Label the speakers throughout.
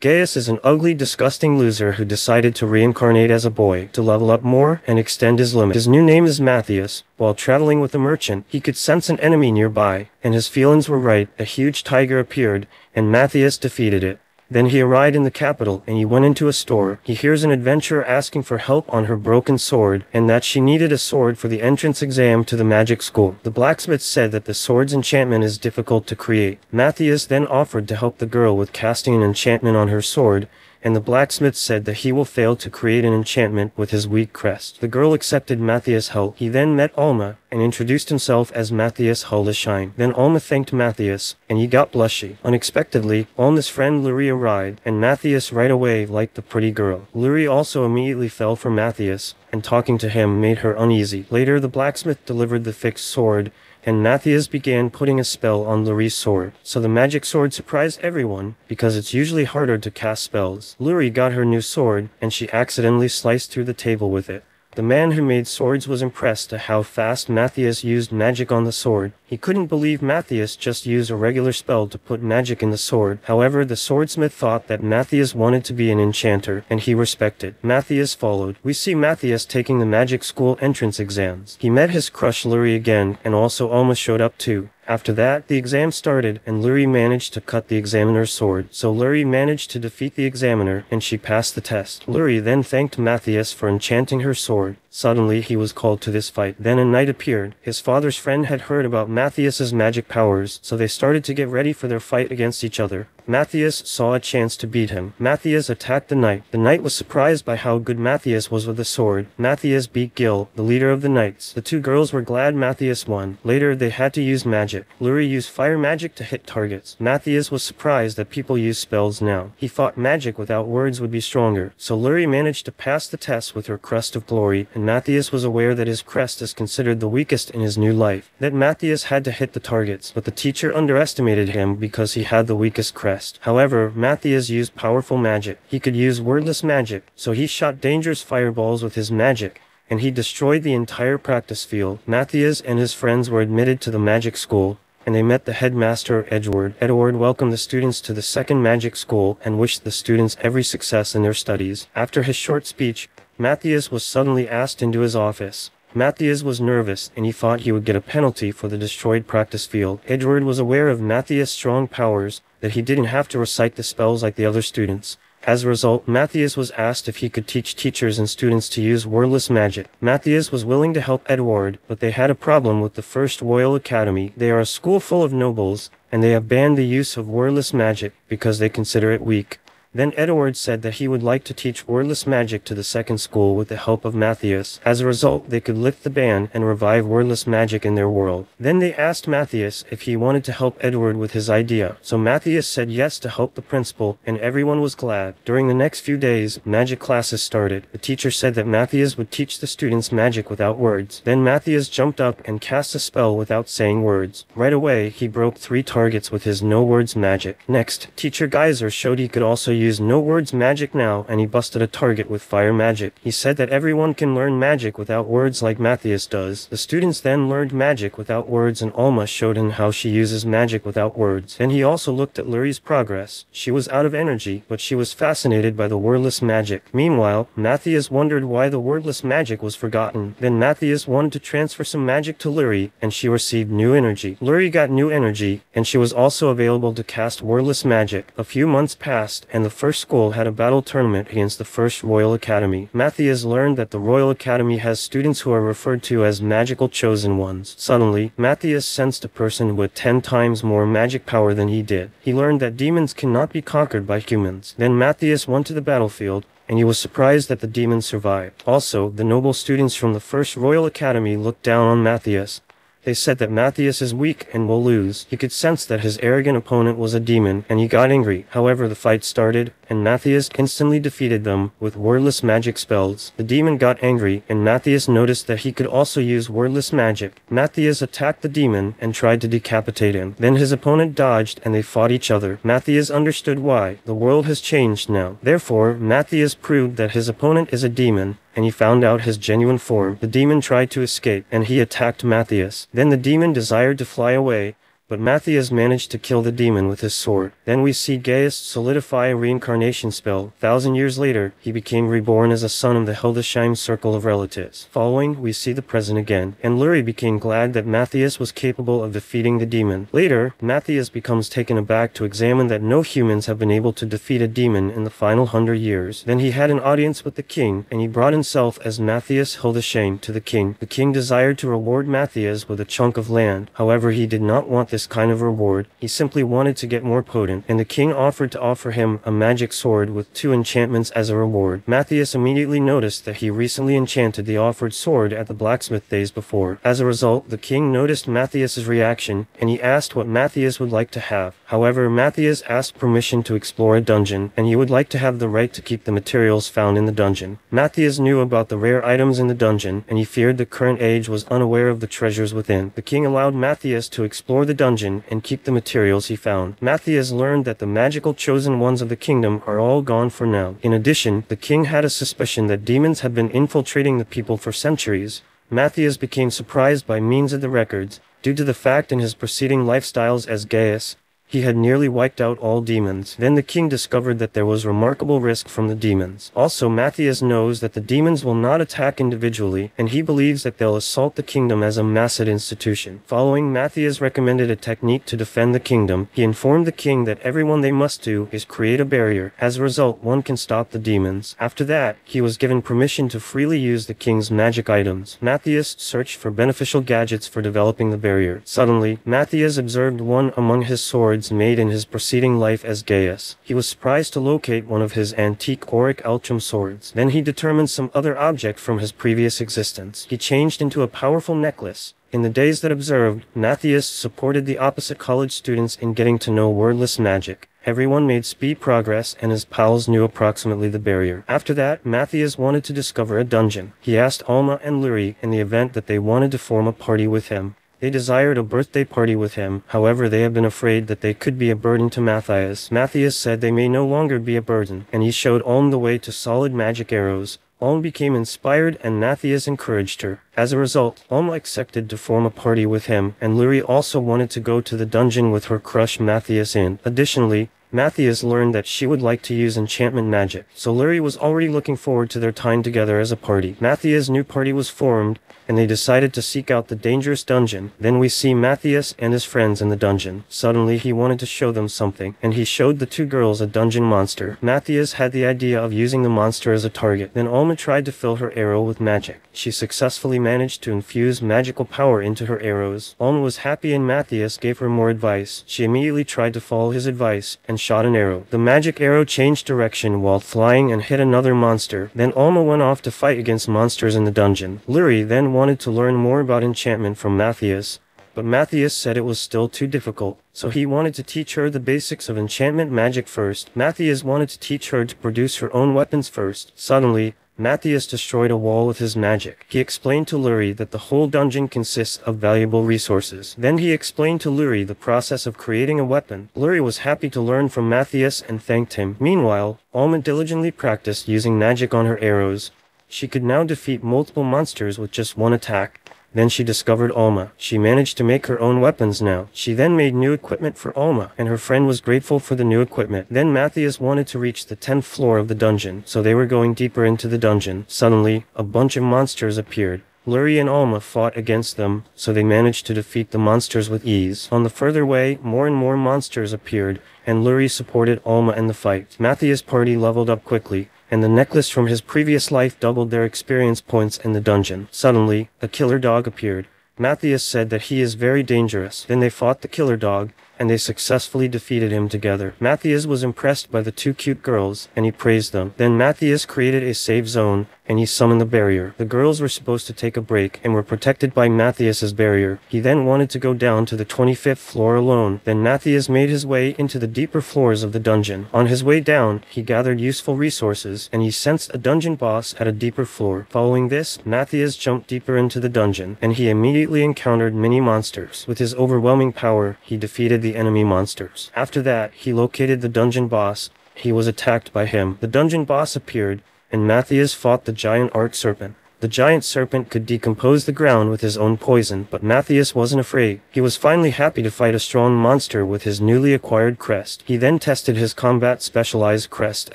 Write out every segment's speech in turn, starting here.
Speaker 1: Gaius is an ugly, disgusting loser who decided to reincarnate as a boy to level up more and extend his limit. His new name is Matthias. While traveling with a merchant, he could sense an enemy nearby, and his feelings were right. A huge tiger appeared, and Matthias defeated it. Then he arrived in the capital and he went into a store. He hears an adventurer asking for help on her broken sword and that she needed a sword for the entrance exam to the magic school. The blacksmith said that the sword's enchantment is difficult to create. Matthias then offered to help the girl with casting an enchantment on her sword and the blacksmith said that he will fail to create an enchantment with his weak crest. The girl accepted Matthias' help. He then met Alma and introduced himself as Matthias Hildesheim. Then Alma thanked Matthias, and he got blushy. Unexpectedly, Alma's friend Lurie arrived, and Matthias right away liked the pretty girl. Lurie also immediately fell for Matthias, and talking to him made her uneasy. Later, the blacksmith delivered the fixed sword, and Matthias began putting a spell on Lurie's sword. So the magic sword surprised everyone, because it's usually harder to cast spells. Lurie got her new sword, and she accidentally sliced through the table with it. The man who made swords was impressed at how fast Matthias used magic on the sword. He couldn't believe Matthias just used a regular spell to put magic in the sword. However, the swordsmith thought that Matthias wanted to be an enchanter, and he respected. Matthias followed. We see Matthias taking the magic school entrance exams. He met his crush Lurie again, and also almost showed up too. After that, the exam started, and Lurie managed to cut the examiner's sword. So Lurie managed to defeat the examiner, and she passed the test. Lurie then thanked Matthias for enchanting her sword. Suddenly, he was called to this fight. Then a knight appeared. His father's friend had heard about Matthias's magic powers, so they started to get ready for their fight against each other. Matthias saw a chance to beat him. Matthias attacked the knight. The knight was surprised by how good Matthias was with the sword. Matthias beat Gil, the leader of the knights. The two girls were glad Matthias won. Later, they had to use magic. Lurie used fire magic to hit targets. Matthias was surprised that people use spells now. He thought magic without words would be stronger. So Lurie managed to pass the test with her crest of glory, and Matthias was aware that his crest is considered the weakest in his new life. That Matthias had to hit the targets, but the teacher underestimated him because he had the weakest crest. However, Matthias used powerful magic. He could use wordless magic, so he shot dangerous fireballs with his magic, and he destroyed the entire practice field. Matthias and his friends were admitted to the magic school, and they met the headmaster Edward. Edward welcomed the students to the second magic school and wished the students every success in their studies. After his short speech, Matthias was suddenly asked into his office. Matthias was nervous, and he thought he would get a penalty for the destroyed practice field. Edward was aware of Matthias' strong powers, that he didn't have to recite the spells like the other students. As a result, Matthias was asked if he could teach teachers and students to use wordless magic. Matthias was willing to help Edward, but they had a problem with the First Royal Academy. They are a school full of nobles, and they have banned the use of wordless magic because they consider it weak. Then Edward said that he would like to teach wordless magic to the second school with the help of Matthias. As a result, they could lift the ban and revive wordless magic in their world. Then they asked Matthias if he wanted to help Edward with his idea. So Matthias said yes to help the principal, and everyone was glad. During the next few days, magic classes started. The teacher said that Matthias would teach the students magic without words. Then Matthias jumped up and cast a spell without saying words. Right away, he broke three targets with his no words magic. Next, teacher Geyser showed he could also use no words magic now and he busted a target with fire magic. He said that everyone can learn magic without words like Matthias does. The students then learned magic without words and Alma showed him how she uses magic without words. Then he also looked at Lurie's progress. She was out of energy, but she was fascinated by the wordless magic. Meanwhile, Matthias wondered why the wordless magic was forgotten. Then Matthias wanted to transfer some magic to Lurie and she received new energy. Lurie got new energy and she was also available to cast wordless magic. A few months passed and the first school had a battle tournament against the first Royal Academy. Matthias learned that the Royal Academy has students who are referred to as magical chosen ones. Suddenly, Matthias sensed a person with ten times more magic power than he did. He learned that demons cannot be conquered by humans. Then Matthias went to the battlefield, and he was surprised that the demons survived. Also, the noble students from the First Royal Academy looked down on Matthias, they said that Matthias is weak and will lose. He could sense that his arrogant opponent was a demon, and he got angry. However, the fight started, and Matthias instantly defeated them with wordless magic spells. The demon got angry, and Matthias noticed that he could also use wordless magic. Matthias attacked the demon and tried to decapitate him. Then his opponent dodged, and they fought each other. Matthias understood why. The world has changed now. Therefore, Matthias proved that his opponent is a demon, and he found out his genuine form. The demon tried to escape, and he attacked Matthias. Then the demon desired to fly away, but Matthias managed to kill the demon with his sword. Then we see Gaius solidify a reincarnation spell. Thousand years later, he became reborn as a son of the Hildesheim circle of relatives. Following, we see the present again, and Luri became glad that Matthias was capable of defeating the demon. Later, Matthias becomes taken aback to examine that no humans have been able to defeat a demon in the final hundred years. Then he had an audience with the king, and he brought himself as Matthias Hildesheim to the king. The king desired to reward Matthias with a chunk of land. However, he did not want this kind of reward. He simply wanted to get more potent, and the king offered to offer him a magic sword with two enchantments as a reward. Matthias immediately noticed that he recently enchanted the offered sword at the blacksmith days before. As a result, the king noticed Matthias's reaction, and he asked what Matthias would like to have. However, Matthias asked permission to explore a dungeon, and he would like to have the right to keep the materials found in the dungeon. Matthias knew about the rare items in the dungeon, and he feared the current age was unaware of the treasures within. The king allowed Matthias to explore the dungeon and keep the materials he found. Matthias learned that the magical chosen ones of the kingdom are all gone for now. In addition, the king had a suspicion that demons had been infiltrating the people for centuries. Matthias became surprised by means of the records, due to the fact in his preceding lifestyles as Gaius, he had nearly wiped out all demons. Then the king discovered that there was remarkable risk from the demons. Also, Matthias knows that the demons will not attack individually, and he believes that they'll assault the kingdom as a massive institution. Following, Matthias recommended a technique to defend the kingdom. He informed the king that everyone they must do is create a barrier. As a result, one can stop the demons. After that, he was given permission to freely use the king's magic items. Matthias searched for beneficial gadgets for developing the barrier. Suddenly, Matthias observed one among his swords made in his preceding life as Gaius. He was surprised to locate one of his antique Auric Elchum swords. Then he determined some other object from his previous existence. He changed into a powerful necklace. In the days that observed, Matthias supported the opposite college students in getting to know wordless magic. Everyone made speed progress and his pals knew approximately the barrier. After that, Matthias wanted to discover a dungeon. He asked Alma and Luri in the event that they wanted to form a party with him. They desired a birthday party with him, however they have been afraid that they could be a burden to Matthias. Matthias said they may no longer be a burden, and he showed Alma the way to solid magic arrows. Alma became inspired and Matthias encouraged her. As a result, Alma accepted to form a party with him, and Luri also wanted to go to the dungeon with her crush Matthias in. Additionally, Matthias learned that she would like to use enchantment magic, so Larry was already looking forward to their time together as a party. Matthias' new party was formed, and they decided to seek out the dangerous dungeon. Then we see Matthias and his friends in the dungeon. Suddenly he wanted to show them something, and he showed the two girls a dungeon monster. Matthias had the idea of using the monster as a target. Then Alma tried to fill her arrow with magic. She successfully managed to infuse magical power into her arrows. Alma was happy and Matthias gave her more advice. She immediately tried to follow his advice and shot an arrow. The magic arrow changed direction while flying and hit another monster. Then Alma went off to fight against monsters in the dungeon. Luri then wanted to learn more about enchantment from Matthias, but Matthias said it was still too difficult, so he wanted to teach her the basics of enchantment magic first. Matthias wanted to teach her to produce her own weapons first. Suddenly, Matthias destroyed a wall with his magic. He explained to Luri that the whole dungeon consists of valuable resources. Then he explained to Luri the process of creating a weapon. Luri was happy to learn from Matthias and thanked him. Meanwhile, Alma diligently practiced using magic on her arrows. She could now defeat multiple monsters with just one attack. Then she discovered Alma. She managed to make her own weapons now. She then made new equipment for Alma, and her friend was grateful for the new equipment. Then Matthias wanted to reach the 10th floor of the dungeon, so they were going deeper into the dungeon. Suddenly, a bunch of monsters appeared. Luri and Alma fought against them, so they managed to defeat the monsters with ease. On the further way, more and more monsters appeared, and Luri supported Alma in the fight. Matthias' party leveled up quickly, and the necklace from his previous life doubled their experience points in the dungeon. Suddenly, a killer dog appeared. Matthias said that he is very dangerous. Then they fought the killer dog, and they successfully defeated him together. Matthias was impressed by the two cute girls, and he praised them. Then Matthias created a safe zone, and he summoned the barrier. The girls were supposed to take a break and were protected by Matthias's barrier. He then wanted to go down to the 25th floor alone. Then Matthias made his way into the deeper floors of the dungeon. On his way down, he gathered useful resources, and he sensed a dungeon boss at a deeper floor. Following this, Matthias jumped deeper into the dungeon, and he immediately encountered many monsters. With his overwhelming power, he defeated the enemy monsters. After that, he located the dungeon boss. He was attacked by him. The dungeon boss appeared, and Matthias fought the giant art serpent. The giant serpent could decompose the ground with his own poison, but Matthias wasn't afraid. He was finally happy to fight a strong monster with his newly acquired crest. He then tested his combat specialized crest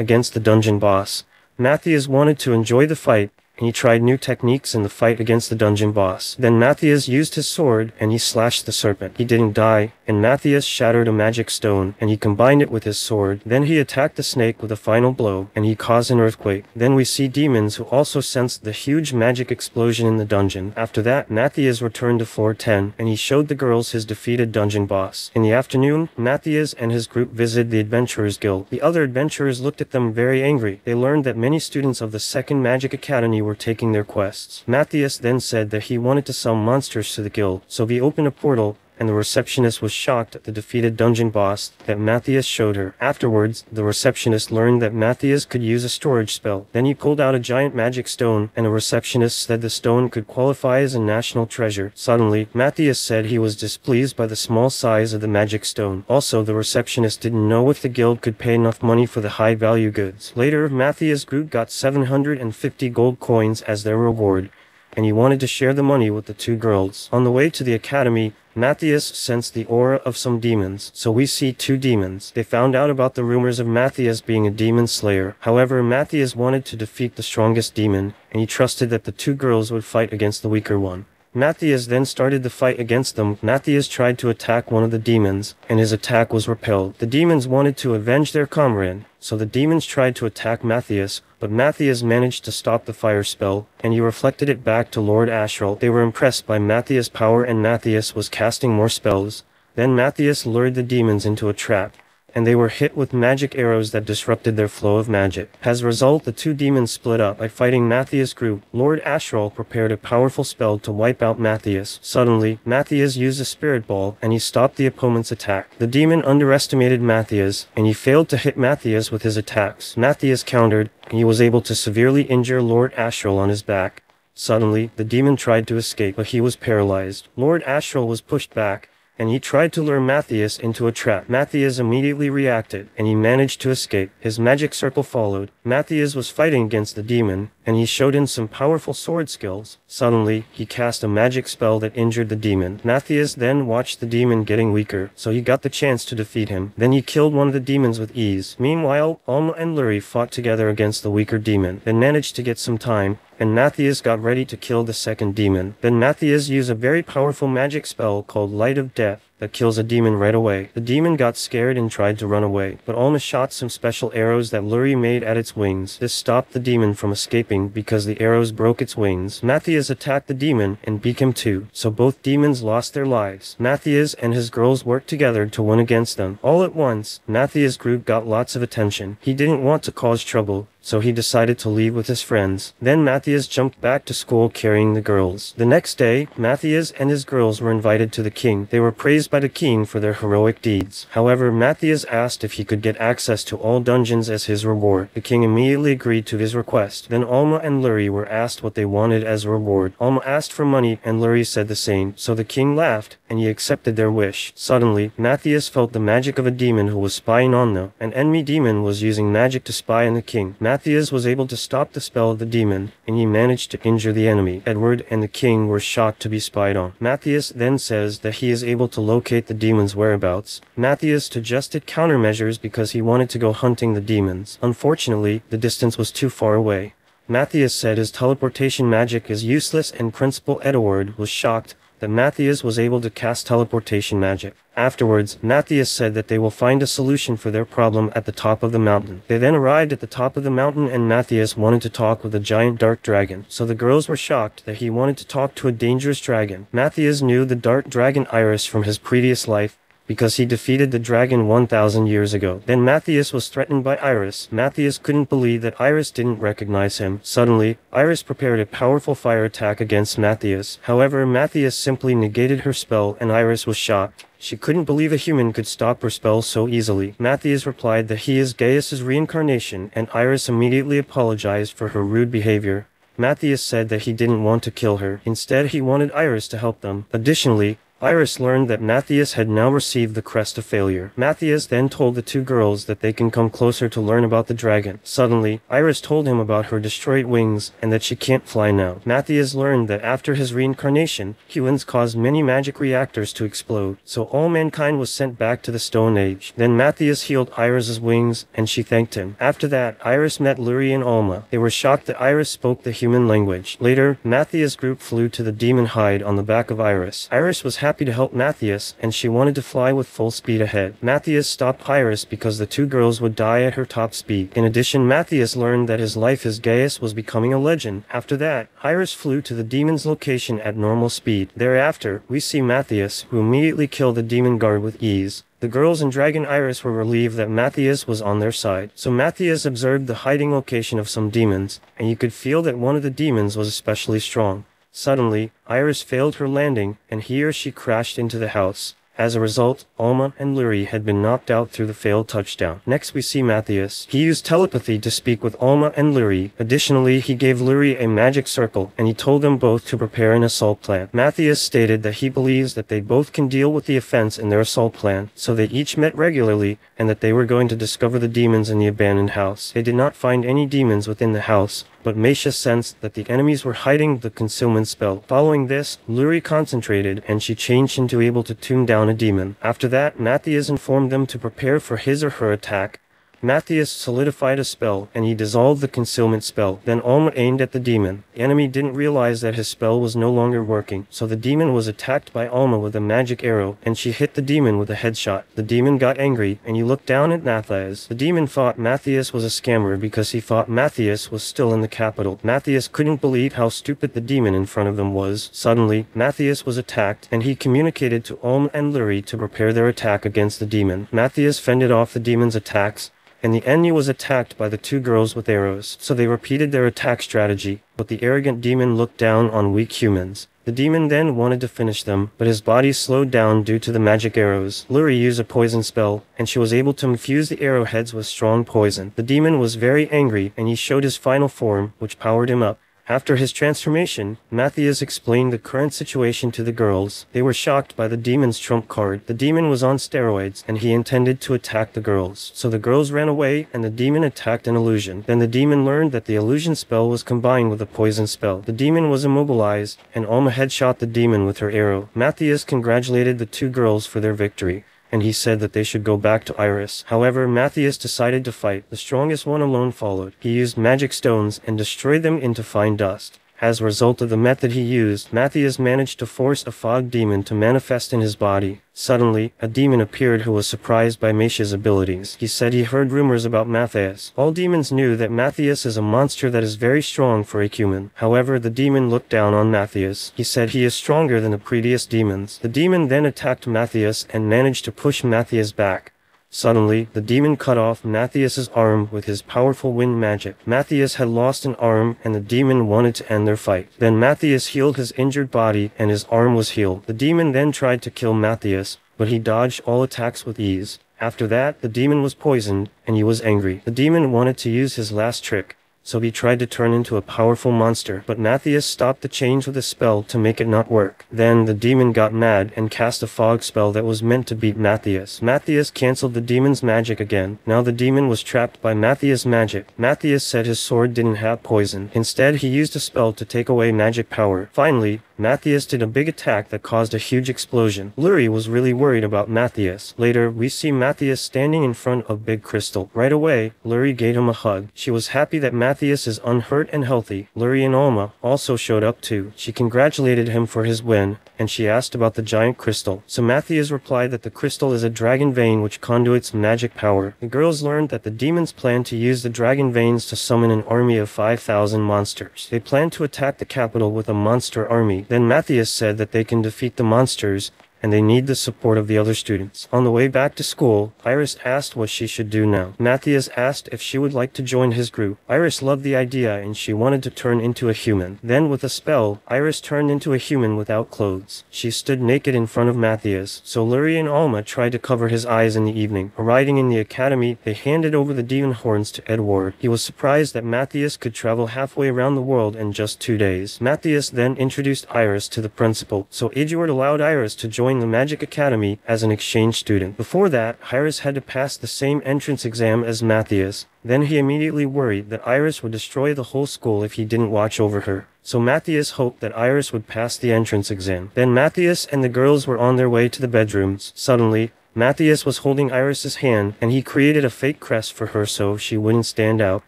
Speaker 1: against the dungeon boss. Matthias wanted to enjoy the fight, and he tried new techniques in the fight against the dungeon boss. Then Matthias used his sword, and he slashed the serpent. He didn't die, and Matthias shattered a magic stone, and he combined it with his sword. Then he attacked the snake with a final blow, and he caused an earthquake. Then we see demons who also sensed the huge magic explosion in the dungeon. After that, Matthias returned to floor 10, and he showed the girls his defeated dungeon boss. In the afternoon, Matthias and his group visited the Adventurers Guild. The other adventurers looked at them very angry. They learned that many students of the Second Magic Academy were taking their quests. Matthias then said that he wanted to sell monsters to the guild, so he opened a portal and the receptionist was shocked at the defeated dungeon boss that Matthias showed her. Afterwards, the receptionist learned that Matthias could use a storage spell. Then he pulled out a giant magic stone, and a receptionist said the stone could qualify as a national treasure. Suddenly, Matthias said he was displeased by the small size of the magic stone. Also, the receptionist didn't know if the guild could pay enough money for the high-value goods. Later, Matthias group got 750 gold coins as their reward and he wanted to share the money with the two girls. On the way to the academy, Matthias sensed the aura of some demons, so we see two demons. They found out about the rumors of Matthias being a demon slayer. However, Matthias wanted to defeat the strongest demon, and he trusted that the two girls would fight against the weaker one. Matthias then started the fight against them. Matthias tried to attack one of the demons, and his attack was repelled. The demons wanted to avenge their comrade, so the demons tried to attack Matthias, but Matthias managed to stop the fire spell, and he reflected it back to Lord Asriel. They were impressed by Matthias' power and Matthias was casting more spells. Then Matthias lured the demons into a trap and they were hit with magic arrows that disrupted their flow of magic. As a result, the two demons split up. By fighting Matthias' group, Lord Asriel prepared a powerful spell to wipe out Matthias. Suddenly, Matthias used a spirit ball, and he stopped the opponent's attack. The demon underestimated Matthias, and he failed to hit Matthias with his attacks. Matthias countered, and he was able to severely injure Lord Asriel on his back. Suddenly, the demon tried to escape, but he was paralyzed. Lord Asriel was pushed back, and he tried to lure Matthias into a trap. Matthias immediately reacted, and he managed to escape. His magic circle followed. Matthias was fighting against the demon, and he showed him some powerful sword skills. Suddenly, he cast a magic spell that injured the demon. Matthias then watched the demon getting weaker, so he got the chance to defeat him. Then he killed one of the demons with ease. Meanwhile, Alma and Luri fought together against the weaker demon, then managed to get some time, and Matthias got ready to kill the second demon. Then Matthias used a very powerful magic spell called Light of Death that kills a demon right away. The demon got scared and tried to run away, but Alma shot some special arrows that Luri made at its wings. This stopped the demon from escaping because the arrows broke its wings. Matthias attacked the demon and beat him too, so both demons lost their lives. Matthias and his girls worked together to win against them. All at once, Matthias' group got lots of attention. He didn't want to cause trouble, so he decided to leave with his friends. Then Matthias jumped back to school carrying the girls. The next day, Matthias and his girls were invited to the king. They were praised by the king for their heroic deeds. However, Matthias asked if he could get access to all dungeons as his reward. The king immediately agreed to his request. Then Alma and Luri were asked what they wanted as a reward. Alma asked for money and Luri said the same, so the king laughed and he accepted their wish. Suddenly, Matthias felt the magic of a demon who was spying on them. An enemy demon was using magic to spy on the king. Matthias was able to stop the spell of the demon, and he managed to injure the enemy. Edward and the king were shocked to be spied on. Matthias then says that he is able to locate the demon's whereabouts. Matthias suggested countermeasures because he wanted to go hunting the demons. Unfortunately, the distance was too far away. Matthias said his teleportation magic is useless and Principal Edward was shocked that Matthias was able to cast teleportation magic. Afterwards, Matthias said that they will find a solution for their problem at the top of the mountain. They then arrived at the top of the mountain and Matthias wanted to talk with a giant dark dragon. So the girls were shocked that he wanted to talk to a dangerous dragon. Matthias knew the dark dragon Iris from his previous life because he defeated the dragon 1000 years ago. Then Matthias was threatened by Iris. Matthias couldn't believe that Iris didn't recognize him. Suddenly, Iris prepared a powerful fire attack against Matthias. However, Matthias simply negated her spell and Iris was shocked. She couldn't believe a human could stop her spell so easily. Matthias replied that he is Gaius's reincarnation and Iris immediately apologized for her rude behavior. Matthias said that he didn't want to kill her. Instead, he wanted Iris to help them. Additionally, Iris learned that Matthias had now received the crest of failure. Matthias then told the two girls that they can come closer to learn about the dragon. Suddenly, Iris told him about her destroyed wings and that she can't fly now. Matthias learned that after his reincarnation, humans caused many magic reactors to explode, so all mankind was sent back to the Stone Age. Then Matthias healed Iris's wings and she thanked him. After that, Iris met Luri and Alma. They were shocked that Iris spoke the human language. Later, Matthias' group flew to the demon hide on the back of Iris. Iris was happy to help Matthias, and she wanted to fly with full speed ahead. Matthias stopped Iris because the two girls would die at her top speed. In addition, Matthias learned that his life as Gaius was becoming a legend. After that, Iris flew to the demon's location at normal speed. Thereafter, we see Matthias, who immediately killed the demon guard with ease. The girls and Dragon Iris were relieved that Matthias was on their side. So Matthias observed the hiding location of some demons, and you could feel that one of the demons was especially strong. Suddenly, Iris failed her landing, and he or she crashed into the house. As a result, Alma and Luri had been knocked out through the failed touchdown. Next we see Matthias. He used telepathy to speak with Alma and Luri. Additionally, he gave Luri a magic circle, and he told them both to prepare an assault plan. Matthias stated that he believes that they both can deal with the offense in their assault plan, so they each met regularly, and that they were going to discover the demons in the abandoned house. They did not find any demons within the house, but Meisha sensed that the enemies were hiding the concealment spell. Following this, Luri concentrated and she changed into able to tune down a demon. After that, Matthias informed them to prepare for his or her attack, Matthias solidified a spell, and he dissolved the concealment spell. Then Alma aimed at the demon. The enemy didn't realize that his spell was no longer working, so the demon was attacked by Alma with a magic arrow, and she hit the demon with a headshot. The demon got angry, and he looked down at Matthias. The demon thought Matthias was a scammer because he thought Matthias was still in the capital. Matthias couldn't believe how stupid the demon in front of them was. Suddenly, Matthias was attacked, and he communicated to Alma and Luri to prepare their attack against the demon. Matthias fended off the demon's attacks, and the enemy was attacked by the two girls with arrows, so they repeated their attack strategy, but the arrogant demon looked down on weak humans. The demon then wanted to finish them, but his body slowed down due to the magic arrows. Luri used a poison spell, and she was able to infuse the arrowheads with strong poison. The demon was very angry, and he showed his final form, which powered him up. After his transformation, Matthias explained the current situation to the girls. They were shocked by the demon's trump card. The demon was on steroids, and he intended to attack the girls. So the girls ran away, and the demon attacked an illusion. Then the demon learned that the illusion spell was combined with a poison spell. The demon was immobilized, and Alma headshot the demon with her arrow. Matthias congratulated the two girls for their victory and he said that they should go back to Iris. However, Matthias decided to fight. The strongest one alone followed. He used magic stones and destroyed them into fine dust. As a result of the method he used, Matthias managed to force a fog demon to manifest in his body. Suddenly, a demon appeared who was surprised by Meisha's abilities. He said he heard rumors about Matthias. All demons knew that Matthias is a monster that is very strong for a human. However, the demon looked down on Matthias. He said he is stronger than the previous demons. The demon then attacked Matthias and managed to push Matthias back. Suddenly, the demon cut off Matthias's arm with his powerful wind magic. Matthias had lost an arm and the demon wanted to end their fight. Then Matthias healed his injured body and his arm was healed. The demon then tried to kill Matthias, but he dodged all attacks with ease. After that, the demon was poisoned and he was angry. The demon wanted to use his last trick, so he tried to turn into a powerful monster, but Matthias stopped the change with a spell to make it not work. Then the demon got mad and cast a fog spell that was meant to beat Matthias. Matthias cancelled the demon's magic again. Now the demon was trapped by Matthias' magic. Matthias said his sword didn't have poison. Instead, he used a spell to take away magic power. Finally, Matthias did a big attack that caused a huge explosion. Luri was really worried about Matthias. Later, we see Matthias standing in front of Big Crystal. Right away, Luri gave him a hug. She was happy that Matthias is unhurt and healthy. Luri and Alma also showed up too. She congratulated him for his win, and she asked about the giant crystal. So Matthias replied that the crystal is a dragon vein which conduits magic power. The girls learned that the demons plan to use the dragon veins to summon an army of 5,000 monsters. They plan to attack the capital with a monster army. Then Matthias said that they can defeat the monsters and they need the support of the other students. On the way back to school, Iris asked what she should do now. Matthias asked if she would like to join his group. Iris loved the idea and she wanted to turn into a human. Then with a spell, Iris turned into a human without clothes. She stood naked in front of Matthias, so Luri and Alma tried to cover his eyes in the evening. Arriving in the academy, they handed over the demon horns to Edward. He was surprised that Matthias could travel halfway around the world in just two days. Matthias then introduced Iris to the principal, so Edward allowed Iris to join the Magic Academy as an exchange student. Before that, Iris had to pass the same entrance exam as Matthias. Then he immediately worried that Iris would destroy the whole school if he didn't watch over her. So Matthias hoped that Iris would pass the entrance exam. Then Matthias and the girls were on their way to the bedrooms. Suddenly, Matthias was holding Iris's hand and he created a fake crest for her so she wouldn't stand out.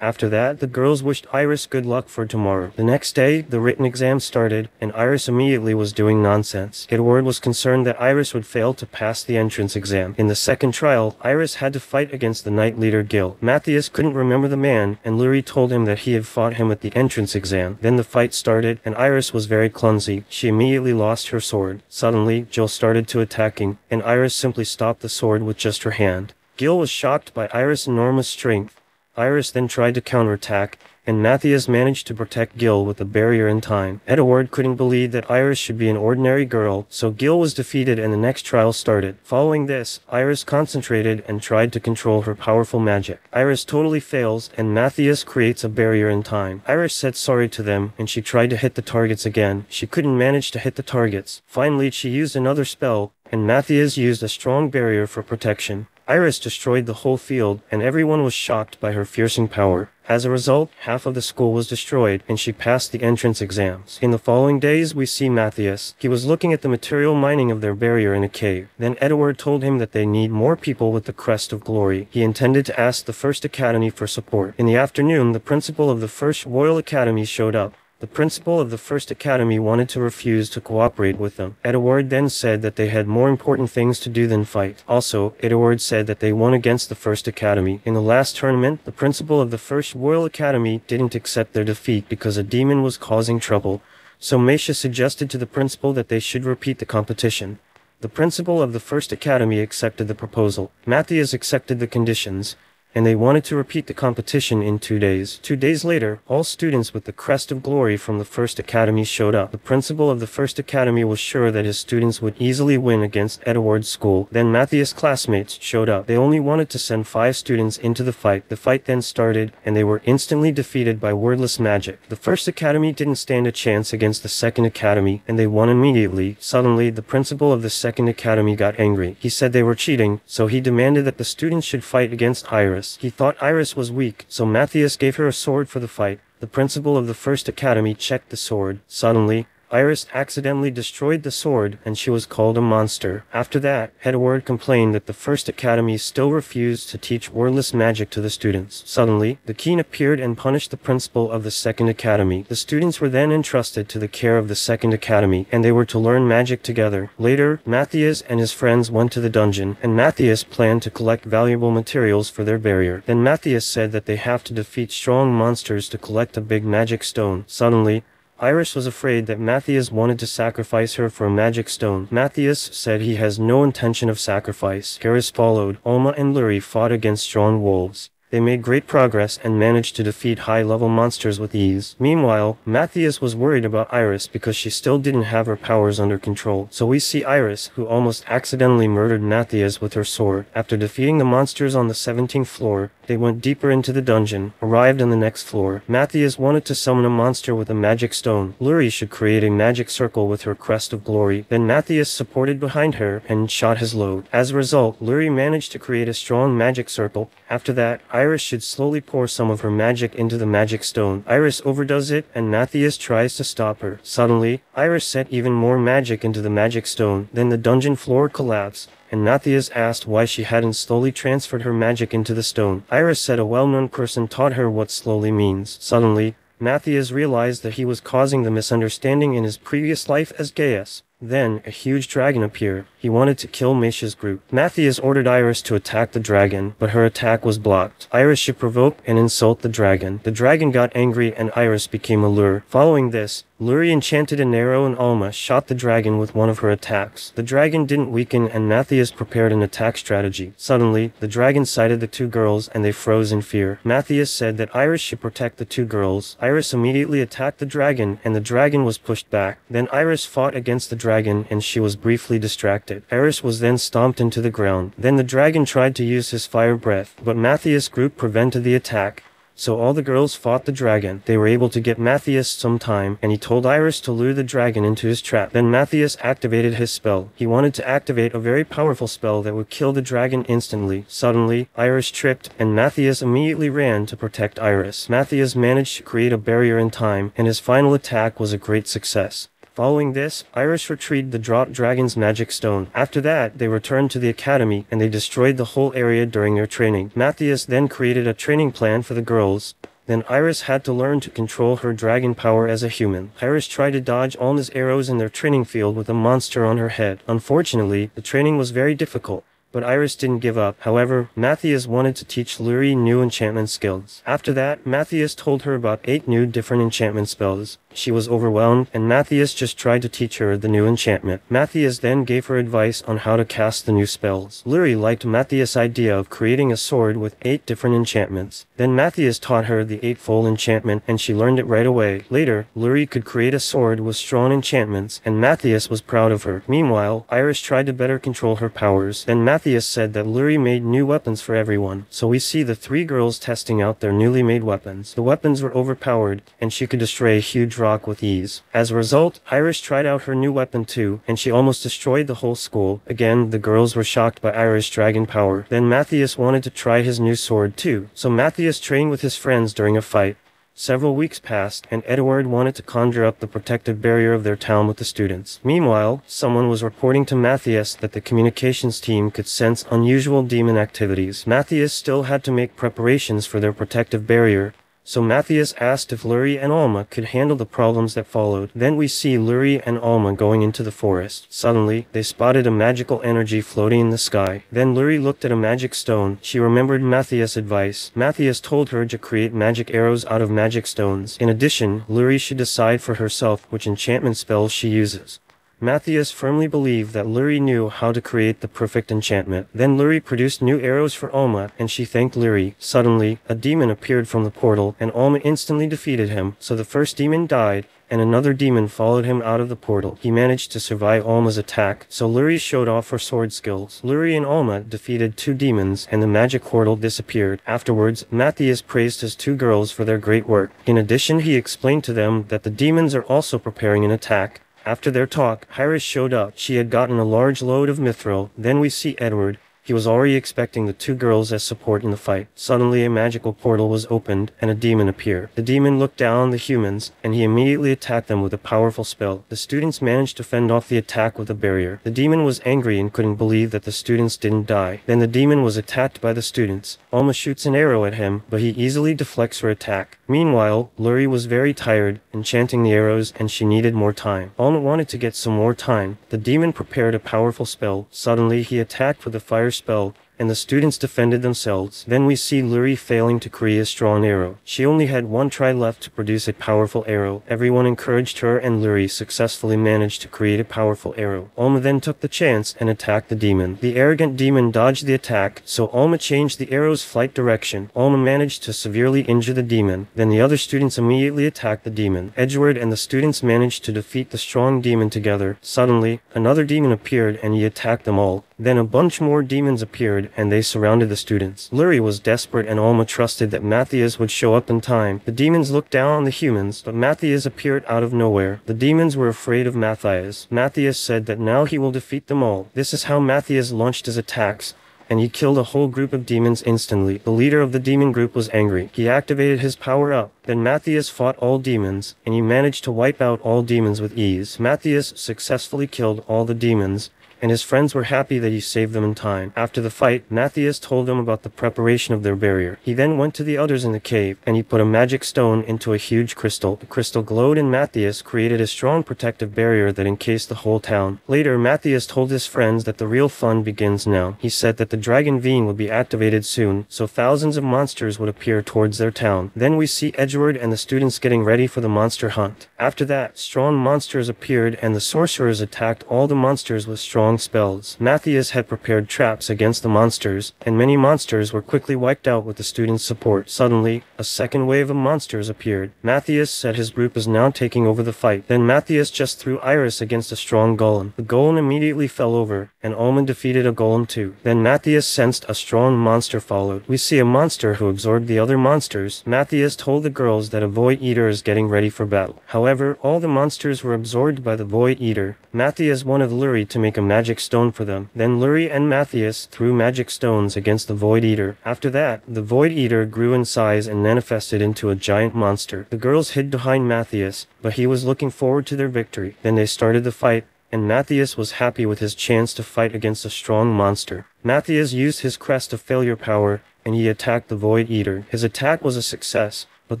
Speaker 1: After that, the girls wished Iris good luck for tomorrow. The next day, the written exam started, and Iris immediately was doing nonsense. Edward was concerned that Iris would fail to pass the entrance exam. In the second trial, Iris had to fight against the knight leader Gil. Matthias couldn't remember the man, and Lurie told him that he had fought him at the entrance exam. Then the fight started, and Iris was very clumsy. She immediately lost her sword. Suddenly, Gil started to attacking, and Iris simply stopped the sword with just her hand. Gil was shocked by Iris' enormous strength, Iris then tried to counterattack, and Matthias managed to protect Gil with a barrier in time. Edward couldn't believe that Iris should be an ordinary girl, so Gil was defeated and the next trial started. Following this, Iris concentrated and tried to control her powerful magic. Iris totally fails, and Matthias creates a barrier in time. Iris said sorry to them, and she tried to hit the targets again. She couldn't manage to hit the targets. Finally, she used another spell, and Matthias used a strong barrier for protection. Iris destroyed the whole field, and everyone was shocked by her fearsome power. As a result, half of the school was destroyed, and she passed the entrance exams. In the following days, we see Matthias. He was looking at the material mining of their barrier in a cave. Then Edward told him that they need more people with the crest of glory. He intended to ask the First Academy for support. In the afternoon, the principal of the First Royal Academy showed up. The principal of the First Academy wanted to refuse to cooperate with them. Edward then said that they had more important things to do than fight. Also, Edward said that they won against the First Academy. In the last tournament, the principal of the First Royal Academy didn't accept their defeat because a demon was causing trouble. So Maisha suggested to the principal that they should repeat the competition. The principal of the First Academy accepted the proposal. Matthias accepted the conditions and they wanted to repeat the competition in two days. Two days later, all students with the crest of glory from the First Academy showed up. The principal of the First Academy was sure that his students would easily win against Edward's school. Then Matthias' classmates showed up. They only wanted to send five students into the fight. The fight then started, and they were instantly defeated by wordless magic. The First Academy didn't stand a chance against the Second Academy, and they won immediately. Suddenly, the principal of the Second Academy got angry. He said they were cheating, so he demanded that the students should fight against Iris. Iris. He thought Iris was weak, so Matthias gave her a sword for the fight. The principal of the First Academy checked the sword. Suddenly, Iris accidentally destroyed the sword and she was called a monster. After that, Edward complained that the First Academy still refused to teach wordless magic to the students. Suddenly, the king appeared and punished the principal of the Second Academy. The students were then entrusted to the care of the Second Academy and they were to learn magic together. Later, Matthias and his friends went to the dungeon and Matthias planned to collect valuable materials for their barrier. Then Matthias said that they have to defeat strong monsters to collect a big magic stone. Suddenly, Iris was afraid that Matthias wanted to sacrifice her for a magic stone. Matthias said he has no intention of sacrifice. Garrus followed. Alma and Lurie fought against strong wolves. They made great progress and managed to defeat high-level monsters with ease. Meanwhile, Matthias was worried about Iris because she still didn't have her powers under control. So we see Iris, who almost accidentally murdered Matthias with her sword. After defeating the monsters on the 17th floor, they went deeper into the dungeon, arrived on the next floor. Matthias wanted to summon a monster with a magic stone. Lurie should create a magic circle with her crest of glory. Then Matthias supported behind her and shot his load. As a result, Lurie managed to create a strong magic circle. After that, should slowly pour some of her magic into the magic stone. Iris overdoes it and Matthias tries to stop her. Suddenly, Iris set even more magic into the magic stone. Then the dungeon floor collapsed and Matthias asked why she hadn't slowly transferred her magic into the stone. Iris said a well-known person taught her what slowly means. Suddenly, Matthias realized that he was causing the misunderstanding in his previous life as Gaius. Then, a huge dragon appeared. He wanted to kill Misha's group. Matthias ordered Iris to attack the dragon, but her attack was blocked. Iris should provoke and insult the dragon. The dragon got angry and Iris became a lure. Following this, Lurie enchanted an arrow and Alma shot the dragon with one of her attacks. The dragon didn't weaken and Matthias prepared an attack strategy. Suddenly, the dragon sighted the two girls and they froze in fear. Matthias said that Iris should protect the two girls. Iris immediately attacked the dragon and the dragon was pushed back. Then Iris fought against the dragon and she was briefly distracted. Iris was then stomped into the ground. Then the dragon tried to use his fire breath, but Matthias' group prevented the attack. So all the girls fought the dragon. They were able to get Matthias some time, and he told Iris to lure the dragon into his trap. Then Matthias activated his spell. He wanted to activate a very powerful spell that would kill the dragon instantly. Suddenly, Iris tripped, and Matthias immediately ran to protect Iris. Matthias managed to create a barrier in time, and his final attack was a great success. Following this, Iris retrieved the Drop Dragon's magic stone. After that, they returned to the academy and they destroyed the whole area during their training. Matthias then created a training plan for the girls. Then Iris had to learn to control her dragon power as a human. Iris tried to dodge Alma's arrows in their training field with a monster on her head. Unfortunately, the training was very difficult. But Iris didn't give up. However, Matthias wanted to teach Luri new enchantment skills. After that, Matthias told her about eight new different enchantment spells. She was overwhelmed, and Matthias just tried to teach her the new enchantment. Matthias then gave her advice on how to cast the new spells. Luri liked Matthias' idea of creating a sword with eight different enchantments. Then Matthias taught her the eightfold enchantment, and she learned it right away. Later, Luri could create a sword with strong enchantments, and Matthias was proud of her. Meanwhile, Iris tried to better control her powers. Then Matthias said that Luri made new weapons for everyone. So we see the three girls testing out their newly made weapons. The weapons were overpowered, and she could destroy a huge rock with ease. As a result, Iris tried out her new weapon too, and she almost destroyed the whole school. Again, the girls were shocked by Iris' dragon power. Then Matthias wanted to try his new sword too, so Matthias trained with his friends during a fight. Several weeks passed, and Edward wanted to conjure up the protective barrier of their town with the students. Meanwhile, someone was reporting to Matthias that the communications team could sense unusual demon activities. Matthias still had to make preparations for their protective barrier, so Matthias asked if Luri and Alma could handle the problems that followed. Then we see Luri and Alma going into the forest. Suddenly, they spotted a magical energy floating in the sky. Then Luri looked at a magic stone. She remembered Matthias' advice. Matthias told her to create magic arrows out of magic stones. In addition, Luri should decide for herself which enchantment spells she uses. Matthias firmly believed that Luri knew how to create the perfect enchantment. Then Luri produced new arrows for Alma, and she thanked Luri. Suddenly, a demon appeared from the portal, and Alma instantly defeated him. So the first demon died, and another demon followed him out of the portal. He managed to survive Alma's attack, so Luri showed off her sword skills. Luri and Alma defeated two demons, and the magic portal disappeared. Afterwards, Matthias praised his two girls for their great work. In addition, he explained to them that the demons are also preparing an attack. After their talk, Iris showed up. She had gotten a large load of mithril. Then we see Edward, he was already expecting the two girls as support in the fight. Suddenly a magical portal was opened and a demon appeared. The demon looked down on the humans and he immediately attacked them with a powerful spell. The students managed to fend off the attack with a barrier. The demon was angry and couldn't believe that the students didn't die. Then the demon was attacked by the students. Alma shoots an arrow at him, but he easily deflects her attack. Meanwhile, Luri was very tired, enchanting the arrows, and she needed more time. Alma wanted to get some more time. The demon prepared a powerful spell. Suddenly, he attacked with a fire spell and the students defended themselves. Then we see Luri failing to create a strong arrow. She only had one try left to produce a powerful arrow. Everyone encouraged her and Luri successfully managed to create a powerful arrow. Alma then took the chance and attacked the demon. The arrogant demon dodged the attack, so Alma changed the arrow's flight direction. Alma managed to severely injure the demon. Then the other students immediately attacked the demon. Edward and the students managed to defeat the strong demon together. Suddenly, another demon appeared and he attacked them all. Then a bunch more demons appeared and they surrounded the students. Luri was desperate and Alma trusted that Matthias would show up in time. The demons looked down on the humans, but Matthias appeared out of nowhere. The demons were afraid of Matthias. Matthias said that now he will defeat them all. This is how Matthias launched his attacks and he killed a whole group of demons instantly. The leader of the demon group was angry. He activated his power up. Then Matthias fought all demons, and he managed to wipe out all demons with ease. Matthias successfully killed all the demons, and his friends were happy that he saved them in time. After the fight, Matthias told them about the preparation of their barrier. He then went to the others in the cave, and he put a magic stone into a huge crystal. The crystal glowed and Matthias created a strong protective barrier that encased the whole town. Later, Matthias told his friends that the real fun begins now. He said that the Dragon Vein would be activated soon, so thousands of monsters would appear towards their town. Then we see Edward and the students getting ready for the monster hunt. After that, strong monsters appeared and the sorcerers attacked all the monsters with strong strong spells. Matthias had prepared traps against the monsters, and many monsters were quickly wiped out with the students' support. Suddenly, a second wave of monsters appeared. Matthias said his group is now taking over the fight. Then Matthias just threw Iris against a strong golem. The golem immediately fell over, and Omen defeated a golem too. Then Matthias sensed a strong monster followed. We see a monster who absorbed the other monsters. Matthias told the girls that a void eater is getting ready for battle. However, all the monsters were absorbed by the void eater. Matthias wanted Luri to make a magic stone for them. Then Luri and Matthias threw magic stones against the void eater. After that, the void eater grew in size and manifested into a giant monster. The girls hid behind Matthias, but he was looking forward to their victory. Then they started the fight, and Matthias was happy with his chance to fight against a strong monster. Matthias used his crest of failure power, and he attacked the Void Eater. His attack was a success, but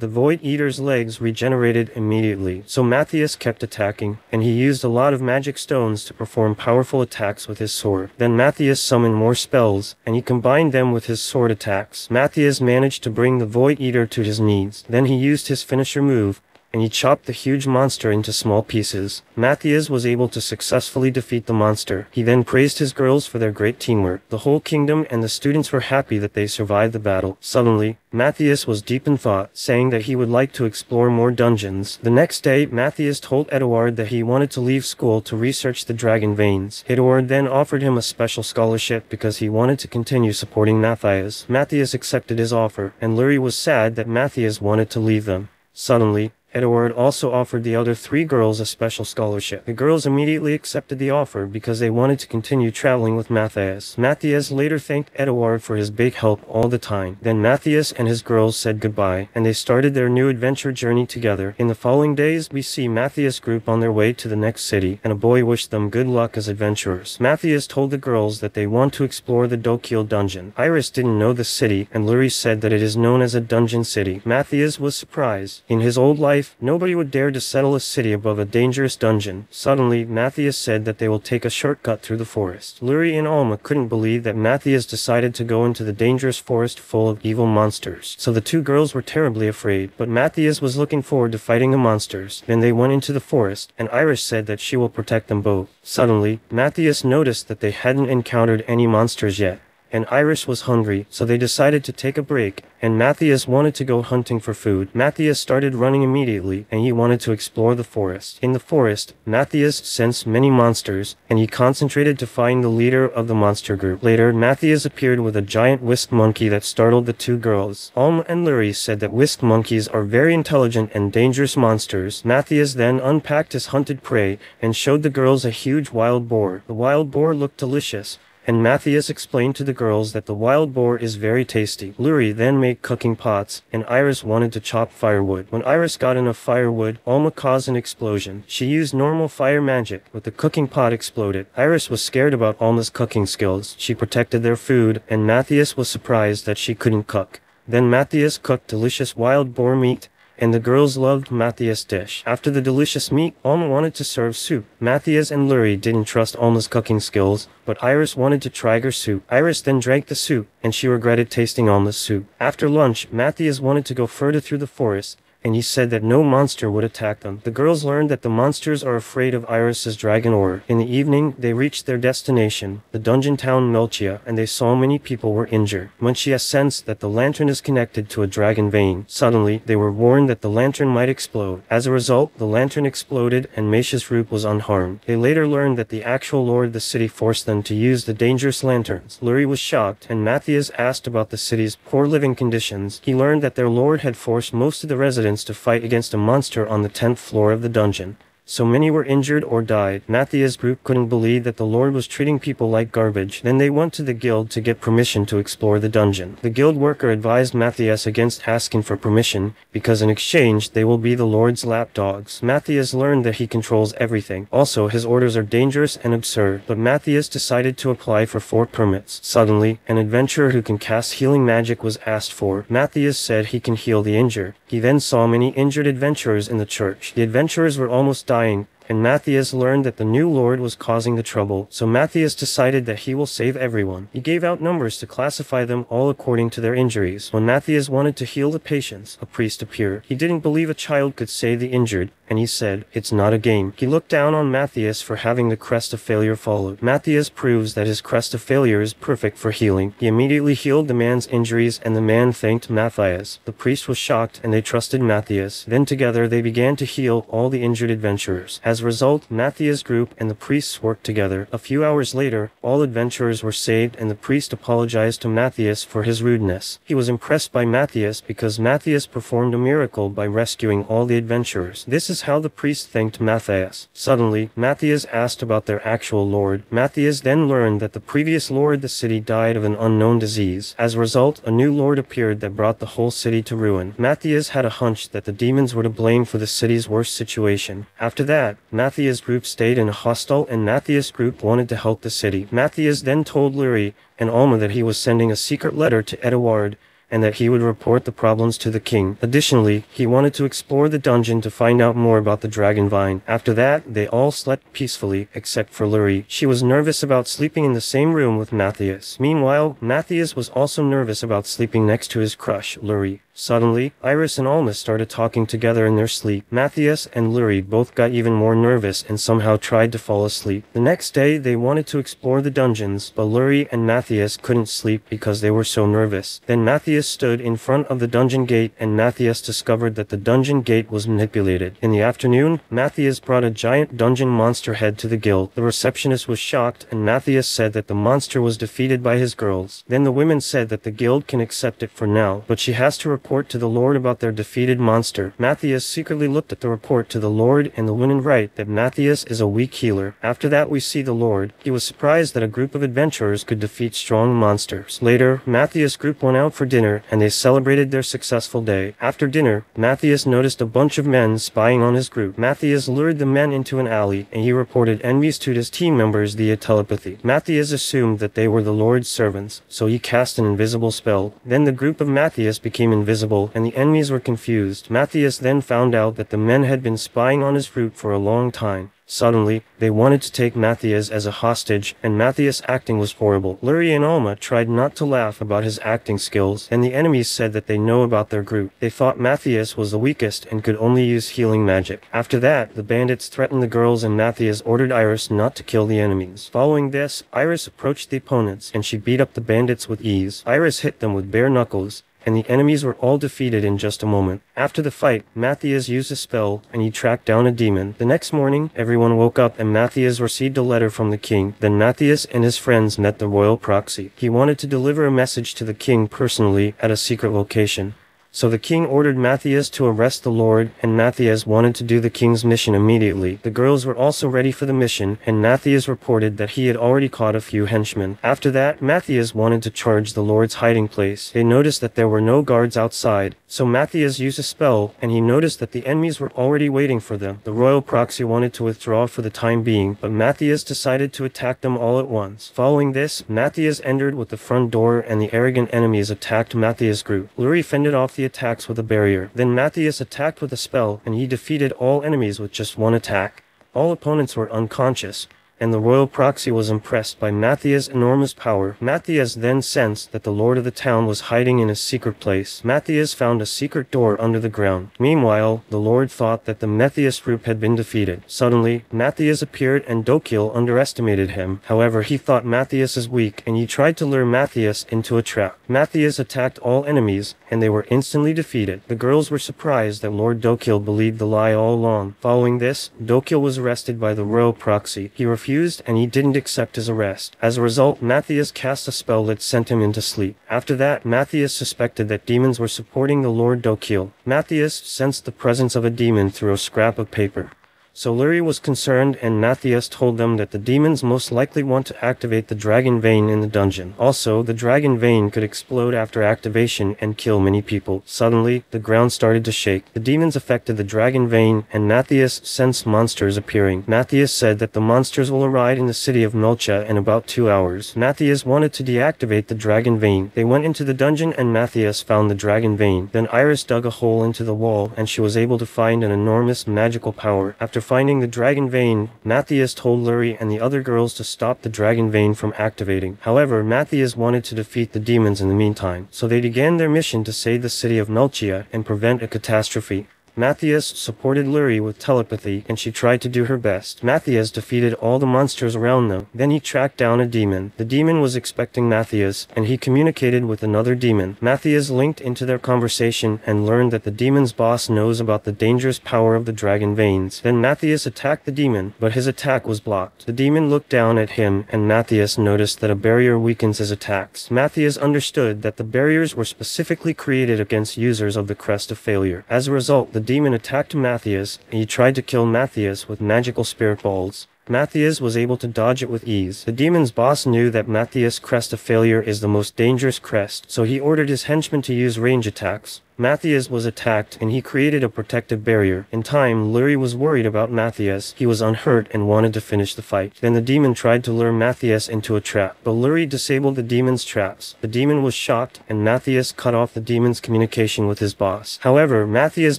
Speaker 1: the Void Eater's legs regenerated immediately, so Matthias kept attacking, and he used a lot of magic stones to perform powerful attacks with his sword. Then Matthias summoned more spells, and he combined them with his sword attacks. Matthias managed to bring the Void Eater to his knees. Then he used his finisher move, and he chopped the huge monster into small pieces. Matthias was able to successfully defeat the monster. He then praised his girls for their great teamwork. The whole kingdom and the students were happy that they survived the battle. Suddenly, Matthias was deep in thought, saying that he would like to explore more dungeons. The next day, Matthias told Eduard that he wanted to leave school to research the dragon veins. Eduard then offered him a special scholarship because he wanted to continue supporting Matthias. Matthias accepted his offer, and Luri was sad that Matthias wanted to leave them. Suddenly, Eduard also offered the other three girls a special scholarship. The girls immediately accepted the offer because they wanted to continue traveling with Matthias. Matthias later thanked Eduard for his big help all the time. Then Matthias and his girls said goodbye, and they started their new adventure journey together. In the following days, we see Matthias group on their way to the next city, and a boy wished them good luck as adventurers. Matthias told the girls that they want to explore the Dokil dungeon. Iris didn't know the city, and Luri said that it is known as a dungeon city. Matthias was surprised. In his old life, life, nobody would dare to settle a city above a dangerous dungeon. Suddenly, Matthias said that they will take a shortcut through the forest. Luri and Alma couldn't believe that Matthias decided to go into the dangerous forest full of evil monsters. So the two girls were terribly afraid, but Matthias was looking forward to fighting the monsters. Then they went into the forest, and Iris said that she will protect them both. Suddenly, Matthias noticed that they hadn't encountered any monsters yet and Iris was hungry, so they decided to take a break, and Matthias wanted to go hunting for food. Matthias started running immediately, and he wanted to explore the forest. In the forest, Matthias sensed many monsters, and he concentrated to find the leader of the monster group. Later, Matthias appeared with a giant whisk monkey that startled the two girls. Alma and Luri said that whisk monkeys are very intelligent and dangerous monsters. Matthias then unpacked his hunted prey and showed the girls a huge wild boar. The wild boar looked delicious, and Matthias explained to the girls that the wild boar is very tasty. Luri then made cooking pots, and Iris wanted to chop firewood. When Iris got enough firewood, Alma caused an explosion. She used normal fire magic, but the cooking pot exploded. Iris was scared about Alma's cooking skills. She protected their food, and Matthias was surprised that she couldn't cook. Then Matthias cooked delicious wild boar meat, and the girls loved Matthias' dish. After the delicious meat, Alma wanted to serve soup. Matthias and Luri didn't trust Alma's cooking skills, but Iris wanted to try her soup. Iris then drank the soup, and she regretted tasting Alma's soup. After lunch, Matthias wanted to go further through the forest, and he said that no monster would attack them. The girls learned that the monsters are afraid of Iris's dragon aura. In the evening, they reached their destination, the dungeon town Melchia, and they saw many people were injured. Melchia sensed that the lantern is connected to a dragon vein. Suddenly, they were warned that the lantern might explode. As a result, the lantern exploded and Matthias' group was unharmed. They later learned that the actual lord of the city forced them to use the dangerous lanterns. Luri was shocked, and Matthias asked about the city's poor living conditions. He learned that their lord had forced most of the residents to fight against a monster on the 10th floor of the dungeon. So many were injured or died. Matthias group couldn't believe that the Lord was treating people like garbage. Then they went to the guild to get permission to explore the dungeon. The guild worker advised Matthias against asking for permission, because in exchange they will be the Lord's lapdogs. Matthias learned that he controls everything. Also, his orders are dangerous and absurd. But Matthias decided to apply for four permits. Suddenly, an adventurer who can cast healing magic was asked for. Matthias said he can heal the injured. He then saw many injured adventurers in the church. The adventurers were almost dying, and Matthias learned that the new lord was causing the trouble, so Matthias decided that he will save everyone. He gave out numbers to classify them all according to their injuries. When Matthias wanted to heal the patients, a priest appeared. He didn't believe a child could save the injured, and he said, It's not a game. He looked down on Matthias for having the crest of failure followed. Matthias proves that his crest of failure is perfect for healing. He immediately healed the man's injuries and the man thanked Matthias. The priest was shocked and they trusted Matthias. Then together they began to heal all the injured adventurers. As a result, Matthias' group and the priests worked together. A few hours later, all adventurers were saved and the priest apologized to Matthias for his rudeness. He was impressed by Matthias because Matthias performed a miracle by rescuing all the adventurers. This is how the priest thanked Matthias. Suddenly, Matthias asked about their actual lord. Matthias then learned that the previous lord of the city died of an unknown disease. As a result, a new lord appeared that brought the whole city to ruin. Matthias had a hunch that the demons were to blame for the city's worst situation. After that, Matthias' group stayed in a hostel and Matthias' group wanted to help the city. Matthias then told Luri and Alma that he was sending a secret letter to Eduard and that he would report the problems to the king. Additionally, he wanted to explore the dungeon to find out more about the dragon vein. After that, they all slept peacefully, except for Luri. She was nervous about sleeping in the same room with Matthias. Meanwhile, Matthias was also nervous about sleeping next to his crush, Luri. Suddenly, Iris and Alma started talking together in their sleep. Matthias and Luri both got even more nervous and somehow tried to fall asleep. The next day, they wanted to explore the dungeons, but Luri and Matthias couldn't sleep because they were so nervous. Then Matthias stood in front of the dungeon gate and Matthias discovered that the dungeon gate was manipulated. In the afternoon, Matthias brought a giant dungeon monster head to the guild. The receptionist was shocked and Matthias said that the monster was defeated by his girls. Then the women said that the guild can accept it for now, but she has to report to the Lord about their defeated monster. Matthias secretly looked at the report to the Lord and the women write that Matthias is a weak healer. After that we see the Lord. He was surprised that a group of adventurers could defeat strong monsters. Later, Matthias' group went out for dinner and they celebrated their successful day. After dinner, Matthias noticed a bunch of men spying on his group. Matthias lured the men into an alley and he reported enemies to his team members via telepathy. Matthias assumed that they were the Lord's servants, so he cast an invisible spell. Then the group of Matthias became invisible and the enemies were confused. Matthias then found out that the men had been spying on his route for a long time. Suddenly, they wanted to take Matthias as a hostage, and Matthias' acting was horrible. Luri and Alma tried not to laugh about his acting skills, and the enemies said that they know about their group. They thought Matthias was the weakest and could only use healing magic. After that, the bandits threatened the girls and Matthias ordered Iris not to kill the enemies. Following this, Iris approached the opponents, and she beat up the bandits with ease. Iris hit them with bare knuckles, and the enemies were all defeated in just a moment. After the fight, Matthias used a spell and he tracked down a demon. The next morning, everyone woke up and Matthias received a letter from the king. Then Matthias and his friends met the royal proxy. He wanted to deliver a message to the king personally at a secret location. So the king ordered Matthias to arrest the Lord, and Matthias wanted to do the king's mission immediately. The girls were also ready for the mission, and Matthias reported that he had already caught a few henchmen. After that, Matthias wanted to charge the Lord's hiding place. They noticed that there were no guards outside, so Matthias used a spell, and he noticed that the enemies were already waiting for them. The royal proxy wanted to withdraw for the time being, but Matthias decided to attack them all at once. Following this, Matthias entered with the front door, and the arrogant enemies attacked Matthias' group. Luri fended off the attacks with a barrier. Then Matthias attacked with a spell, and he defeated all enemies with just one attack. All opponents were unconscious, and the royal proxy was impressed by Matthias' enormous power. Matthias then sensed that the lord of the town was hiding in a secret place. Matthias found a secret door under the ground. Meanwhile, the lord thought that the Matthias group had been defeated. Suddenly, Matthias appeared and Dokil underestimated him. However, he thought Matthias is weak and he tried to lure Matthias into a trap. Matthias attacked all enemies and they were instantly defeated. The girls were surprised that Lord Dokil believed the lie all along. Following this, Dokil was arrested by the royal proxy. He refused refused and he didn't accept his arrest. As a result, Matthias cast a spell that sent him into sleep. After that, Matthias suspected that demons were supporting the Lord Dokil. Matthias sensed the presence of a demon through a scrap of paper. So Luri was concerned and Matthias told them that the demons most likely want to activate the dragon vein in the dungeon. Also, the dragon vein could explode after activation and kill many people. Suddenly, the ground started to shake. The demons affected the dragon vein and Matthias sensed monsters appearing. Matthias said that the monsters will arrive in the city of Melcha in about two hours. Matthias wanted to deactivate the dragon vein. They went into the dungeon and Matthias found the dragon vein. Then Iris dug a hole into the wall and she was able to find an enormous magical power. After finding the dragon vein, Matthias told Luri and the other girls to stop the dragon vein from activating. However, Matthias wanted to defeat the demons in the meantime, so they began their mission to save the city of Melchia and prevent a catastrophe. Matthias supported Luri with telepathy and she tried to do her best. Matthias defeated all the monsters around them. Then he tracked down a demon. The demon was expecting Matthias and he communicated with another demon. Matthias linked into their conversation and learned that the demon's boss knows about the dangerous power of the dragon veins. Then Matthias attacked the demon, but his attack was blocked. The demon looked down at him and Matthias noticed that a barrier weakens his attacks. Matthias understood that the barriers were specifically created against users of the Crest of Failure. As a result, the demon attacked Matthias and he tried to kill Matthias with magical spirit balls. Matthias was able to dodge it with ease. The demon's boss knew that Matthias' crest of failure is the most dangerous crest, so he ordered his henchmen to use range attacks. Matthias was attacked and he created a protective barrier. In time, Luri was worried about Matthias. He was unhurt and wanted to finish the fight. Then the demon tried to lure Matthias into a trap, but Luri disabled the demon's traps. The demon was shocked and Matthias cut off the demon's communication with his boss. However, Matthias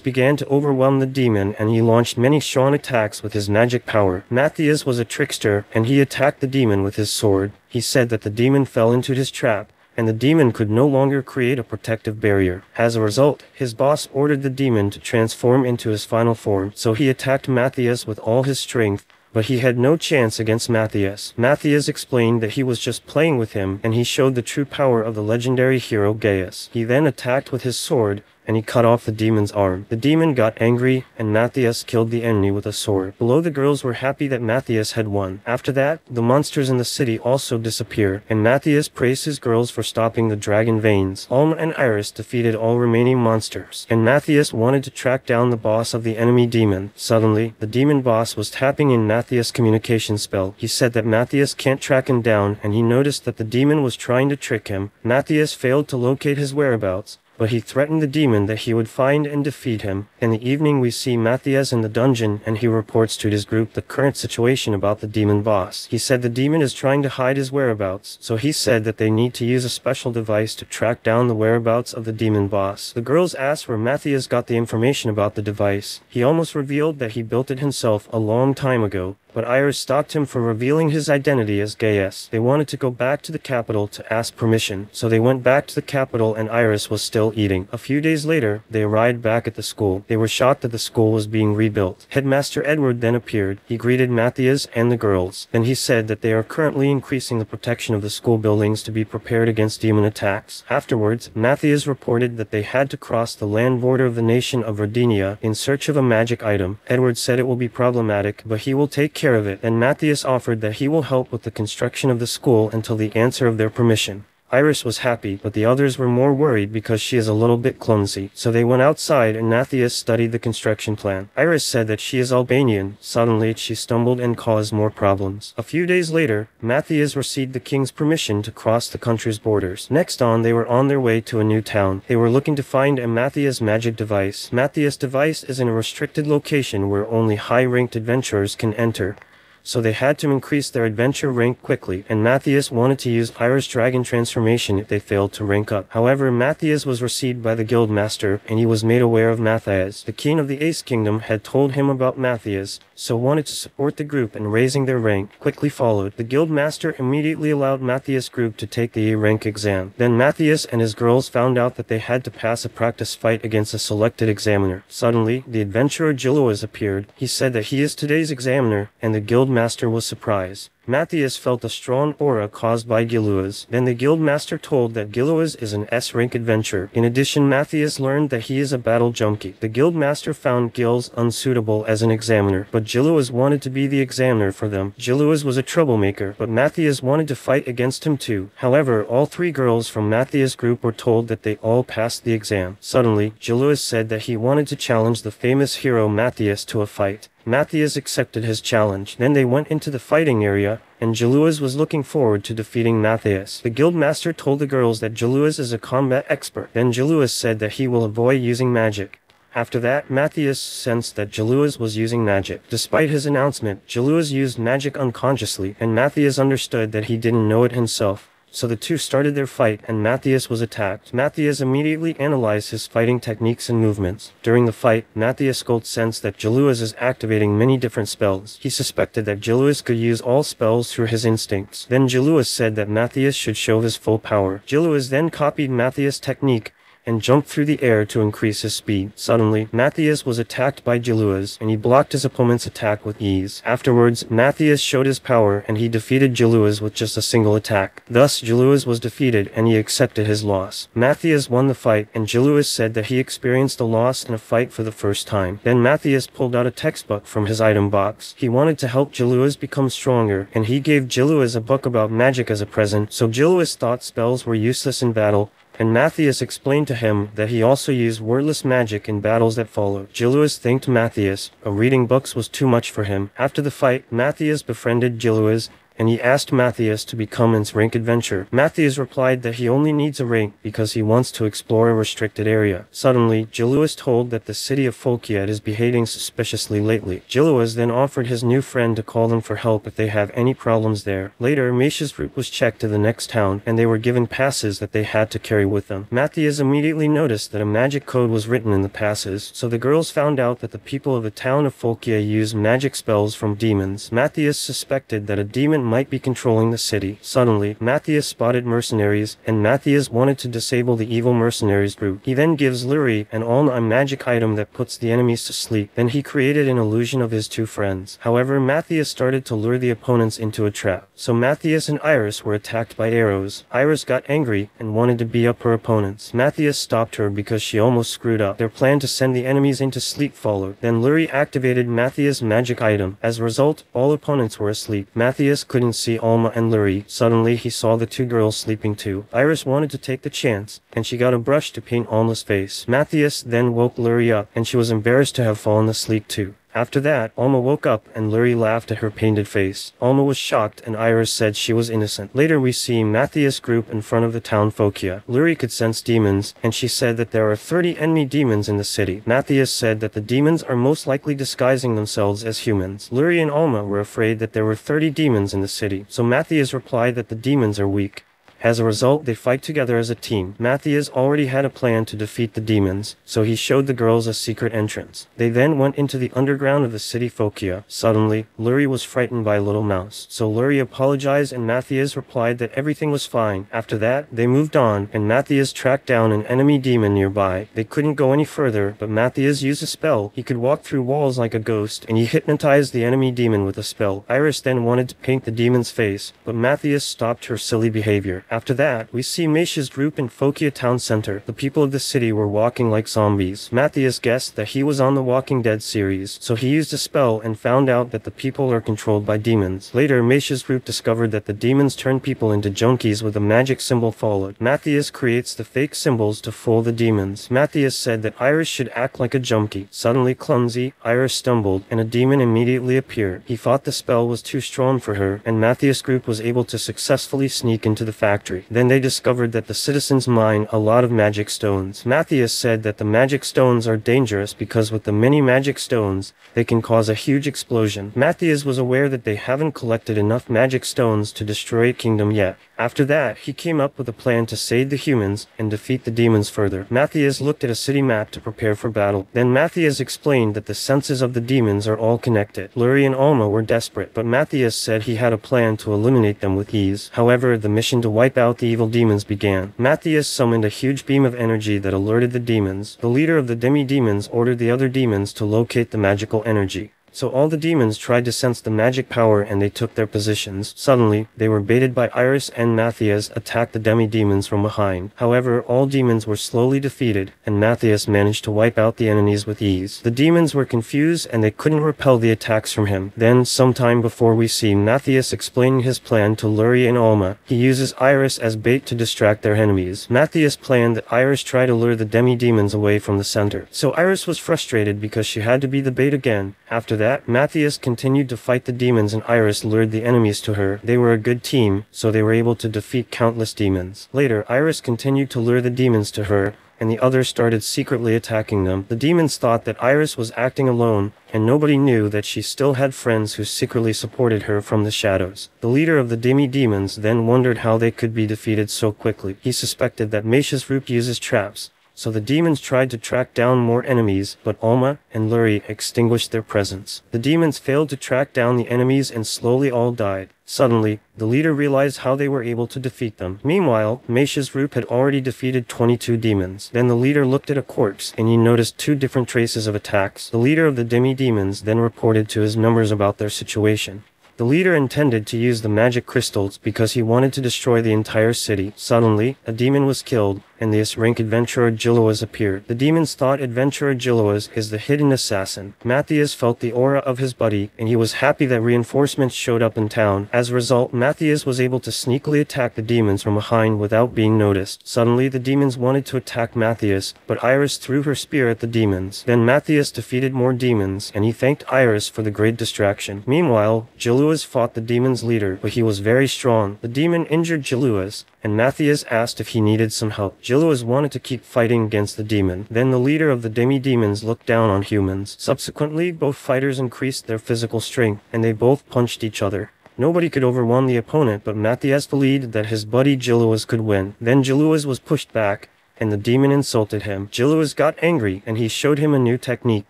Speaker 1: began to overwhelm the demon and he launched many Sean attacks with his magic power. Matthias was a trickster and he attacked the demon with his sword. He said that the demon fell into his trap and the demon could no longer create a protective barrier. As a result, his boss ordered the demon to transform into his final form, so he attacked Matthias with all his strength, but he had no chance against Matthias. Matthias explained that he was just playing with him, and he showed the true power of the legendary hero Gaius. He then attacked with his sword, and he cut off the demon's arm. The demon got angry, and Matthias killed the enemy with a sword. Below the girls were happy that Matthias had won. After that, the monsters in the city also disappear, and Matthias praised his girls for stopping the dragon veins. Alma and Iris defeated all remaining monsters, and Matthias wanted to track down the boss of the enemy demon. Suddenly, the demon boss was tapping in Matthias' communication spell. He said that Matthias can't track him down, and he noticed that the demon was trying to trick him. Matthias failed to locate his whereabouts, but he threatened the demon that he would find and defeat him. In the evening we see Matthias in the dungeon and he reports to his group the current situation about the demon boss. He said the demon is trying to hide his whereabouts, so he said that they need to use a special device to track down the whereabouts of the demon boss. The girls asked where Matthias got the information about the device. He almost revealed that he built it himself a long time ago, but Iris stopped him from revealing his identity as Gaius. They wanted to go back to the capital to ask permission, so they went back to the capital and Iris was still eating. A few days later, they arrived back at the school. They were shocked that the school was being rebuilt. Headmaster Eduard then appeared. He greeted Matthias and the girls. Then he said that they are currently increasing the protection of the school buildings to be prepared against demon attacks. Afterwards, Matthias reported that they had to cross the land border of the nation of Rodinia in search of a magic item. Eduard said it will be problematic, but he will take care care of it, and Matthias offered that he will help with the construction of the school until the answer of their permission. Iris was happy, but the others were more worried because she is a little bit clumsy. So they went outside and Matthias studied the construction plan. Iris said that she is Albanian. Suddenly, she stumbled and caused more problems. A few days later, Matthias received the king's permission to cross the country's borders. Next on, they were on their way to a new town. They were looking to find a Matthias magic device. Matthias device is in a restricted location where only high-ranked adventurers can enter so they had to increase their adventure rank quickly, and Matthias wanted to use Iris Dragon transformation if they failed to rank up. However, Matthias was received by the guild master, and he was made aware of Matthias. The king of the Ace Kingdom had told him about Matthias, so wanted to support the group in raising their rank, quickly followed. The guild master immediately allowed Matthias' group to take the A rank exam. Then Matthias and his girls found out that they had to pass a practice fight against a selected examiner. Suddenly, the adventurer Giluas appeared. He said that he is today's examiner, and the guild master was surprised. Matthias felt a strong aura caused by Giluas. Then the guildmaster told that Giluas is an S-rank adventurer. In addition, Matthias learned that he is a battle junkie. The guildmaster found Gils unsuitable as an examiner, but Giluas wanted to be the examiner for them. Giluas was a troublemaker, but Matthias wanted to fight against him too. However, all three girls from Matthias' group were told that they all passed the exam. Suddenly, Giluas said that he wanted to challenge the famous hero Matthias to a fight. Matthias accepted his challenge. Then they went into the fighting area, and Jaluas was looking forward to defeating Matthias. The guildmaster told the girls that Jaluas is a combat expert. Then Jaluas said that he will avoid using magic. After that, Matthias sensed that Jaluas was using magic. Despite his announcement, Jaluas used magic unconsciously, and Matthias understood that he didn't know it himself. So the two started their fight and Matthias was attacked. Matthias immediately analyzed his fighting techniques and movements. During the fight, Matthias Gold sensed that Jaluas is activating many different spells. He suspected that Jaluas could use all spells through his instincts. Then Jaluas said that Matthias should show his full power. Jaluas then copied Matthias' technique and jumped through the air to increase his speed. Suddenly, Matthias was attacked by Jaluas, and he blocked his opponent's attack with ease. Afterwards, Matthias showed his power, and he defeated Jaluas with just a single attack. Thus, Jaluas was defeated, and he accepted his loss. Matthias won the fight, and Jaluas said that he experienced a loss in a fight for the first time. Then Matthias pulled out a textbook from his item box. He wanted to help Jaluas become stronger, and he gave Jaluas a book about magic as a present, so Jaluas thought spells were useless in battle, and Matthias explained to him that he also used wordless magic in battles that followed. Jaluas thanked Matthias, but reading books was too much for him. After the fight, Matthias befriended Jaluas and he asked Matthias to become his rank adventurer. Matthias replied that he only needs a rank because he wants to explore a restricted area. Suddenly, Jaluas told that the city of Folkiad is behaving suspiciously lately. Jaluas then offered his new friend to call them for help if they have any problems there. Later, Misha's route was checked to the next town, and they were given passes that they had to carry with them. Matthias immediately noticed that a magic code was written in the passes, so the girls found out that the people of the town of Folkia use magic spells from demons. Matthias suspected that a demon might be controlling the city. Suddenly, Matthias spotted mercenaries, and Matthias wanted to disable the evil mercenaries group. He then gives Luri an all-night magic item that puts the enemies to sleep. Then he created an illusion of his two friends. However, Matthias started to lure the opponents into a trap. So Matthias and Iris were attacked by arrows. Iris got angry and wanted to beat up her opponents. Matthias stopped her because she almost screwed up. Their plan to send the enemies into sleep followed. Then Luri activated Matthias' magic item. As a result, all opponents were asleep. Matthias couldn't see Alma and Luri. Suddenly, he saw the two girls sleeping too. Iris wanted to take the chance, and she got a brush to paint Alma's face. Matthias then woke Luri up, and she was embarrassed to have fallen asleep too. After that, Alma woke up and Luri laughed at her painted face. Alma was shocked and Iris said she was innocent. Later we see Matthias group in front of the town Fokia. Luri could sense demons and she said that there are 30 enemy demons in the city. Matthias said that the demons are most likely disguising themselves as humans. Luri and Alma were afraid that there were 30 demons in the city, so Matthias replied that the demons are weak. As a result, they fight together as a team. Matthias already had a plan to defeat the demons, so he showed the girls a secret entrance. They then went into the underground of the city Fokia. Suddenly, Luri was frightened by a little mouse, so Luri apologized and Matthias replied that everything was fine. After that, they moved on, and Matthias tracked down an enemy demon nearby. They couldn't go any further, but Matthias used a spell. He could walk through walls like a ghost, and he hypnotized the enemy demon with a spell. Iris then wanted to paint the demon's face, but Matthias stopped her silly behavior. After that, we see Matthias' group in Fokia town center. The people of the city were walking like zombies. Matthias guessed that he was on the Walking Dead series, so he used a spell and found out that the people are controlled by demons. Later, Matthias' group discovered that the demons turn people into junkies with a magic symbol followed. Matthias creates the fake symbols to fool the demons. Matthias said that Iris should act like a junkie. Suddenly clumsy, Iris stumbled, and a demon immediately appeared. He thought the spell was too strong for her, and Matthias' group was able to successfully sneak into the factory factory. Then they discovered that the citizens mine a lot of magic stones. Matthias said that the magic stones are dangerous because with the many magic stones, they can cause a huge explosion. Matthias was aware that they haven't collected enough magic stones to destroy a kingdom yet. After that, he came up with a plan to save the humans and defeat the demons further. Matthias looked at a city map to prepare for battle. Then Matthias explained that the senses of the demons are all connected. Luri and Alma were desperate, but Matthias said he had a plan to eliminate them with ease. However, the mission to wipe out the evil demons began. Matthias summoned a huge beam of energy that alerted the demons. The leader of the demi-demons ordered the other demons to locate the magical energy. So all the demons tried to sense the magic power and they took their positions. Suddenly, they were baited by Iris and Matthias attacked the demi-demons from behind. However, all demons were slowly defeated and Matthias managed to wipe out the enemies with ease. The demons were confused and they couldn't repel the attacks from him. Then, sometime before we see Matthias explaining his plan to Luri and Alma, he uses Iris as bait to distract their enemies. Matthias planned that Iris try to lure the demi-demons away from the center. So Iris was frustrated because she had to be the bait again. After that, that, Matthias continued to fight the demons and Iris lured the enemies to her. They were a good team, so they were able to defeat countless demons. Later, Iris continued to lure the demons to her, and the others started secretly attacking them. The demons thought that Iris was acting alone, and nobody knew that she still had friends who secretly supported her from the shadows. The leader of the demi-demons then wondered how they could be defeated so quickly. He suspected that Matthias' group uses traps, so the demons tried to track down more enemies, but Alma and Luri extinguished their presence. The demons failed to track down the enemies and slowly all died. Suddenly, the leader realized how they were able to defeat them. Meanwhile, Meisha's group had already defeated 22 demons. Then the leader looked at a corpse and he noticed two different traces of attacks. The leader of the demi-demons then reported to his numbers about their situation. The leader intended to use the magic crystals because he wanted to destroy the entire city. Suddenly, a demon was killed, and the S-rank adventurer Giluas appeared. The demons thought adventurer Giluas is the hidden assassin. Matthias felt the aura of his buddy, and he was happy that reinforcements showed up in town. As a result, Matthias was able to sneakily attack the demons from behind without being noticed. Suddenly, the demons wanted to attack Matthias, but Iris threw her spear at the demons. Then Matthias defeated more demons, and he thanked Iris for the great distraction. Meanwhile, Giluas fought the demon's leader, but he was very strong. The demon injured Giluas, and Matthias asked if he needed some help. Giluas wanted to keep fighting against the demon. Then the leader of the demi-demons looked down on humans. Subsequently, both fighters increased their physical strength, and they both punched each other. Nobody could overwhelm the opponent, but Matthias believed that his buddy Giluas could win. Then Giluas was pushed back, and the demon insulted him. Giluas got angry, and he showed him a new technique.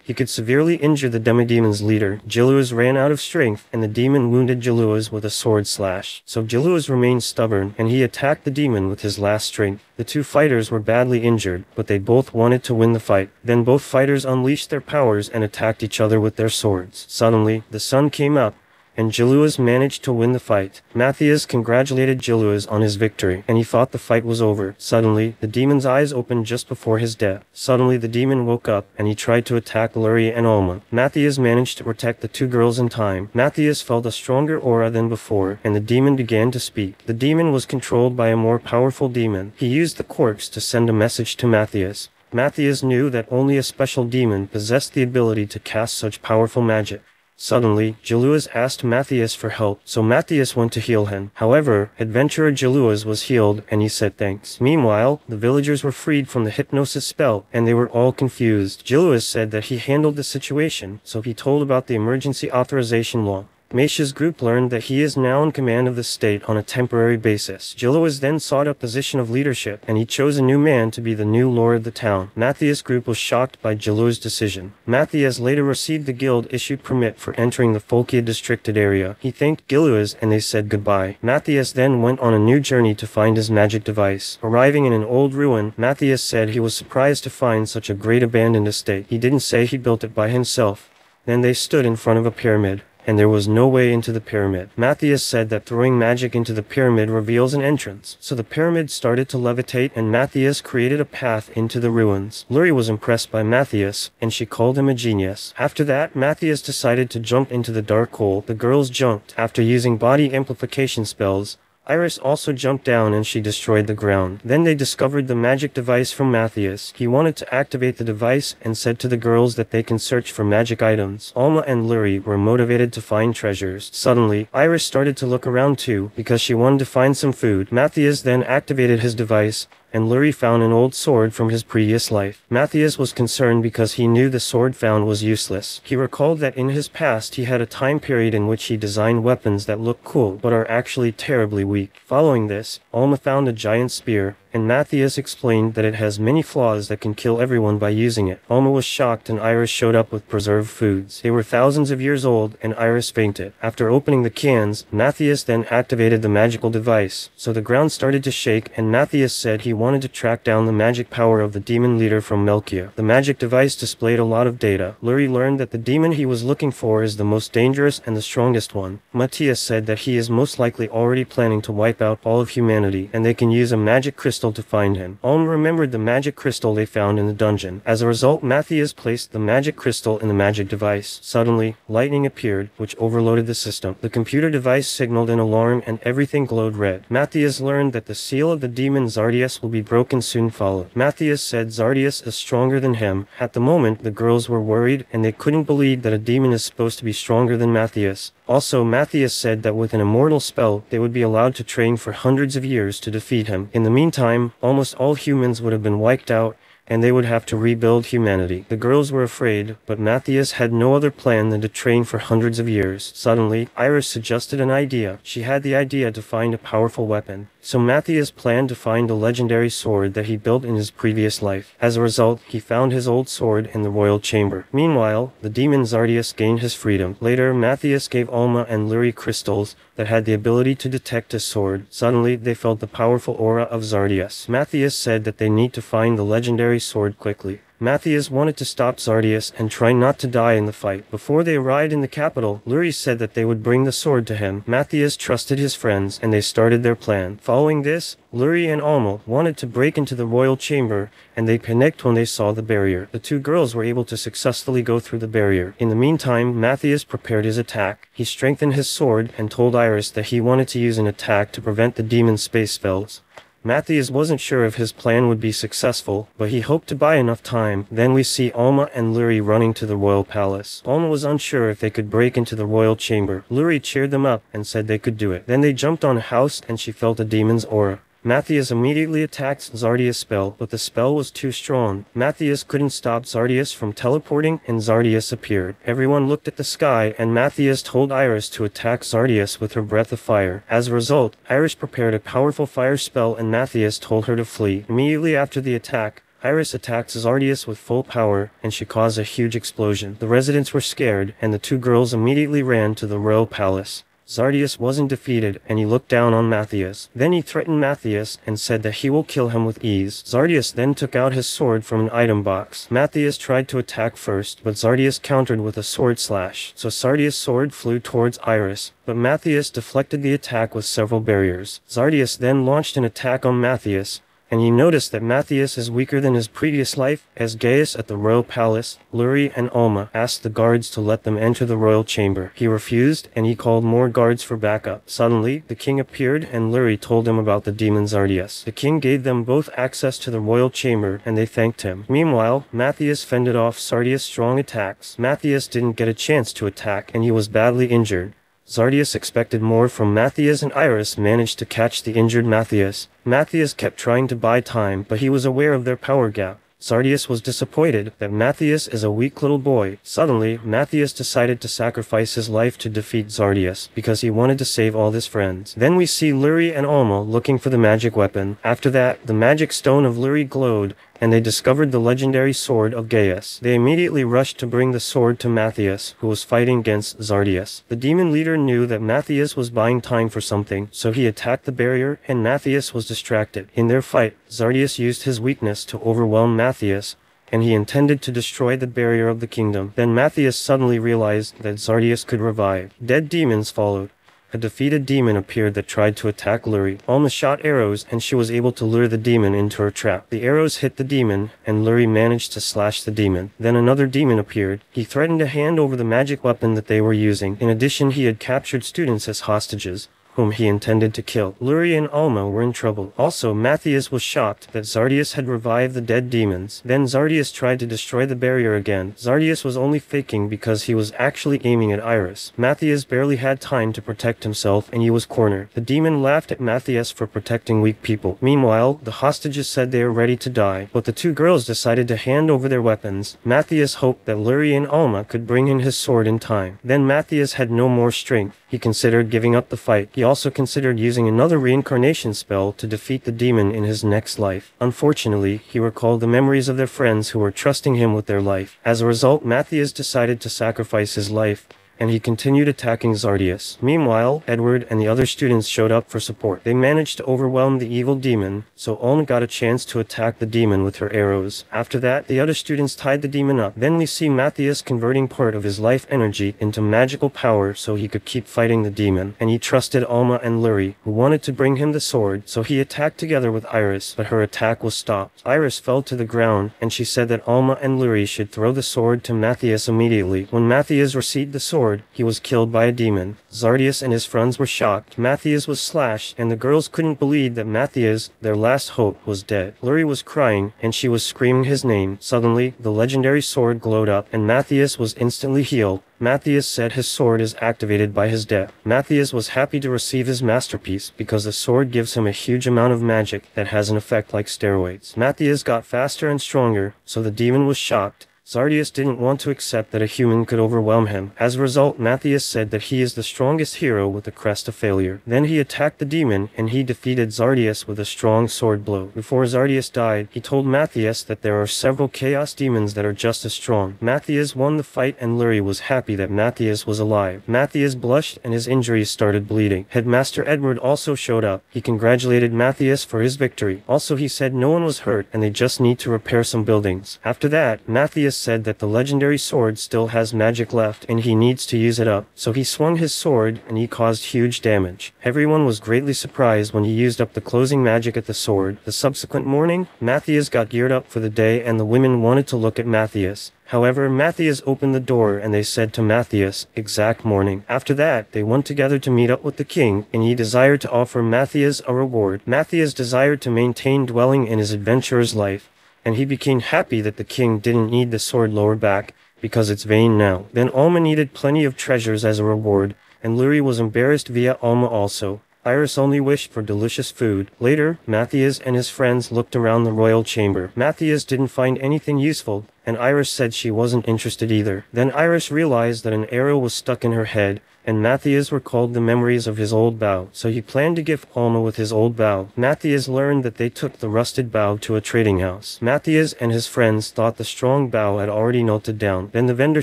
Speaker 1: He could severely injure the demi-demon's leader. Giluas ran out of strength, and the demon wounded Giluas with a sword slash. So Giluas remained stubborn, and he attacked the demon with his last strength. The two fighters were badly injured, but they both wanted to win the fight. Then both fighters unleashed their powers and attacked each other with their swords. Suddenly, the sun came up, and Giluas managed to win the fight. Matthias congratulated Giluas on his victory, and he thought the fight was over. Suddenly, the demon's eyes opened just before his death. Suddenly, the demon woke up, and he tried to attack Lurie and Alma. Matthias managed to protect the two girls in time. Matthias felt a stronger aura than before, and the demon began to speak. The demon was controlled by a more powerful demon. He used the corpse to send a message to Matthias. Matthias knew that only a special demon possessed the ability to cast such powerful magic. Suddenly, Giluas asked Matthias for help, so Matthias went to heal him. However, adventurer Giluas was healed and he said thanks. Meanwhile, the villagers were freed from the hypnosis spell and they were all confused. Giluas said that he handled the situation, so he told about the emergency authorization law. Meisha's group learned that he is now in command of the state on a temporary basis. Giluas then sought a position of leadership, and he chose a new man to be the new lord of the town. Matthias' group was shocked by Giluas' decision. Matthias later received the guild issued permit for entering the Folkia districted area. He thanked Giluas and they said goodbye. Matthias then went on a new journey to find his magic device. Arriving in an old ruin, Matthias said he was surprised to find such a great abandoned estate. He didn't say he built it by himself. Then they stood in front of a pyramid and there was no way into the pyramid. Matthias said that throwing magic into the pyramid reveals an entrance. So the pyramid started to levitate and Matthias created a path into the ruins. Lurie was impressed by Matthias and she called him a genius. After that, Matthias decided to jump into the dark hole. The girls jumped. After using body amplification spells, Iris also jumped down and she destroyed the ground. Then they discovered the magic device from Matthias. He wanted to activate the device and said to the girls that they can search for magic items. Alma and Lurie were motivated to find treasures. Suddenly, Iris started to look around too because she wanted to find some food. Matthias then activated his device and Lurie found an old sword from his previous life. Matthias was concerned because he knew the sword found was useless. He recalled that in his past he had a time period in which he designed weapons that look cool but are actually terribly weak. Following this, Alma found a giant spear and Matthias explained that it has many flaws that can kill everyone by using it. Alma was shocked and Iris showed up with preserved foods. They were thousands of years old and Iris fainted. After opening the cans, Matthias then activated the magical device. So the ground started to shake and Matthias said he wanted to track down the magic power of the demon leader from Melkia. The magic device displayed a lot of data. Lurie learned that the demon he was looking for is the most dangerous and the strongest one. Matthias said that he is most likely already planning to wipe out all of humanity and they can use a magic crystal crystal to find him. Alm remembered the magic crystal they found in the dungeon. As a result, Matthias placed the magic crystal in the magic device. Suddenly, lightning appeared, which overloaded the system. The computer device signaled an alarm and everything glowed red. Matthias learned that the seal of the demon Zardius will be broken soon followed. Matthias said Zardius is stronger than him. At the moment, the girls were worried and they couldn't believe that a demon is supposed to be stronger than Matthias. Also, Matthias said that with an immortal spell, they would be allowed to train for hundreds of years to defeat him. In the meantime, almost all humans would have been wiped out and they would have to rebuild humanity. The girls were afraid, but Matthias had no other plan than to train for hundreds of years. Suddenly, Iris suggested an idea. She had the idea to find a powerful weapon. So Matthias planned to find a legendary sword that he built in his previous life. As a result, he found his old sword in the royal chamber. Meanwhile, the demon Zardius gained his freedom. Later, Matthias gave Alma and Luri crystals that had the ability to detect his sword. Suddenly, they felt the powerful aura of Zardius. Matthias said that they need to find the legendary sword quickly. Matthias wanted to stop Zardius and try not to die in the fight. Before they arrived in the capital, Luri said that they would bring the sword to him. Matthias trusted his friends, and they started their plan. Following this, Luri and Alma wanted to break into the royal chamber, and they panicked when they saw the barrier. The two girls were able to successfully go through the barrier. In the meantime, Matthias prepared his attack. He strengthened his sword and told Iris that he wanted to use an attack to prevent the demon space spells. Matthias wasn't sure if his plan would be successful, but he hoped to buy enough time. Then we see Alma and Luri running to the royal palace. Alma was unsure if they could break into the royal chamber. Luri cheered them up and said they could do it. Then they jumped on a house and she felt a demon's aura. Matthias immediately attacked Zardius' spell, but the spell was too strong. Matthias couldn't stop Zardius from teleporting, and Zardius appeared. Everyone looked at the sky, and Matthias told Iris to attack Zardius with her breath of fire. As a result, Iris prepared a powerful fire spell, and Matthias told her to flee. Immediately after the attack, Iris attacked Zardius with full power, and she caused a huge explosion. The residents were scared, and the two girls immediately ran to the royal palace. Zardius wasn't defeated, and he looked down on Matthias. Then he threatened Matthias and said that he will kill him with ease. Zardius then took out his sword from an item box. Matthias tried to attack first, but Zardius countered with a sword slash, so Zardius' sword flew towards Iris, but Matthias deflected the attack with several barriers. Zardius then launched an attack on Matthias, and he noticed that Matthias is weaker than his previous life, as Gaius at the royal palace, Luri and Alma asked the guards to let them enter the royal chamber. He refused, and he called more guards for backup. Suddenly, the king appeared, and Luri told him about the demon Zardius. The king gave them both access to the royal chamber, and they thanked him. Meanwhile, Matthias fended off Zardius' strong attacks. Matthias didn't get a chance to attack, and he was badly injured. Zardius expected more from Matthias and Iris managed to catch the injured Matthias. Matthias kept trying to buy time, but he was aware of their power gap. Zardius was disappointed that Matthias is a weak little boy. Suddenly, Matthias decided to sacrifice his life to defeat Zardius because he wanted to save all his friends. Then we see Luri and Alma looking for the magic weapon. After that, the magic stone of Luri glowed and they discovered the legendary sword of Gaius. They immediately rushed to bring the sword to Matthias, who was fighting against Zardius. The demon leader knew that Matthias was buying time for something, so he attacked the barrier, and Matthias was distracted. In their fight, Zardius used his weakness to overwhelm Matthias, and he intended to destroy the barrier of the kingdom. Then Matthias suddenly realized that Zardius could revive. Dead demons followed. A defeated demon appeared that tried to attack Luri. Alma shot arrows and she was able to lure the demon into her trap. The arrows hit the demon and Luri managed to slash the demon. Then another demon appeared. He threatened to hand over the magic weapon that they were using. In addition, he had captured students as hostages whom he intended to kill. Luri and Alma were in trouble. Also, Matthias was shocked that Zardius had revived the dead demons. Then Zardius tried to destroy the barrier again. Zardius was only faking because he was actually aiming at Iris. Matthias barely had time to protect himself and he was cornered. The demon laughed at Matthias for protecting weak people. Meanwhile, the hostages said they are ready to die, but the two girls decided to hand over their weapons. Matthias hoped that Luri and Alma could bring in his sword in time. Then Matthias had no more strength. He considered giving up the fight. He also considered using another reincarnation spell to defeat the demon in his next life. Unfortunately, he recalled the memories of their friends who were trusting him with their life. As a result, Matthias decided to sacrifice his life and he continued attacking Zardius. Meanwhile, Eduard and the other students showed up for support. They managed to overwhelm the evil demon, so Olm got a chance to attack the demon with her arrows. After that, the other students tied the demon up. Then we see Matthias converting part of his life energy into magical power so he could keep fighting the demon, and he trusted Alma and Luri, who wanted to bring him the sword, so he attacked together with Iris, but her attack was stopped. Iris fell to the ground, and she said that Alma and Luri should throw the sword to Matthias immediately. When Matthias received the sword, he was killed by a demon. Zardius and his friends were shocked. Matthias was slashed, and the girls couldn't believe that Matthias, their last hope, was dead. Luri was crying, and she was screaming his name. Suddenly, the legendary sword glowed up, and Matthias was instantly healed. Matthias said his sword is activated by his death. Matthias was happy to receive his masterpiece because the sword gives him a huge amount of magic that has an effect like steroids. Matthias got faster and stronger, so the demon was shocked. Zardius didn't want to accept that a human could overwhelm him. As a result, Matthias said that he is the strongest hero with the crest of failure. Then he attacked the demon, and he defeated Zardius with a strong sword blow. Before Zardius died, he told Matthias that there are several chaos demons that are just as strong. Matthias won the fight and Luri was happy that Matthias was alive. Matthias blushed and his injuries started bleeding. Headmaster Eduard also showed up. He congratulated Matthias for his victory. Also he said no one was hurt and they just need to repair some buildings. After that, Matthias said that the legendary sword still has magic left and he needs to use it up. So he swung his sword and he caused huge damage. Everyone was greatly surprised when he used up the closing magic at the sword. The subsequent morning, Matthias got geared up for the day and the women wanted to look at Matthias. However, Matthias opened the door and they said to Matthias, exact morning. After that, they went together to meet up with the king, and he desired to offer Matthias a reward. Matthias desired to maintain dwelling in his adventurer's life, and he became happy that the king didn't need the sword lower back, because it's vain now. Then Alma needed plenty of treasures as a reward, and Luri was embarrassed via Alma also. Iris only wished for delicious food. Later, Matthias and his friends looked around the royal chamber. Matthias didn't find anything useful, and Iris said she wasn't interested either. Then Iris realized that an arrow was stuck in her head, and Matthias recalled the memories of his old bow, so he planned to gift Alma with his old bow. Matthias learned that they took the rusted bow to a trading house. Matthias and his friends thought the strong bow had already melted down. Then the vendor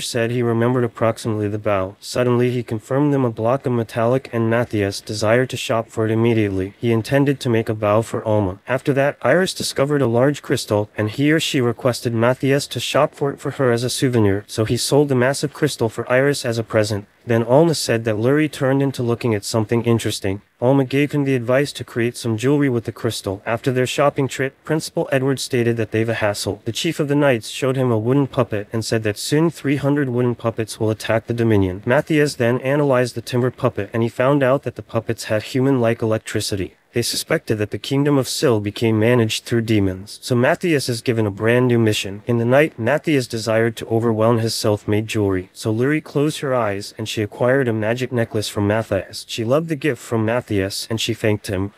Speaker 1: said he remembered approximately the bow. Suddenly he confirmed them a block of metallic and Matthias desired to shop for it immediately. He intended to make a bow for Alma. After that, Iris discovered a large crystal, and he or she requested Matthias to shop for it for her as a souvenir, so he sold the massive crystal for Iris as a present. Then Alma said that Luri turned into looking at something interesting. Alma gave him the advice to create some jewelry with the crystal. After their shopping trip, Principal Eduard stated that they've a hassle. The chief of the knights showed him a wooden puppet and said that soon 300 wooden puppets will attack the Dominion. Matthias then analyzed the timber puppet and he found out that the puppets had human-like electricity. They suspected that the kingdom of Sil became managed through demons. So Matthias is given a brand new mission. In the night, Matthias desired to overwhelm his self-made jewelry. So Luri closed her eyes and she acquired a magic necklace from Matthias. She loved the gift from Matthias and she thanked him.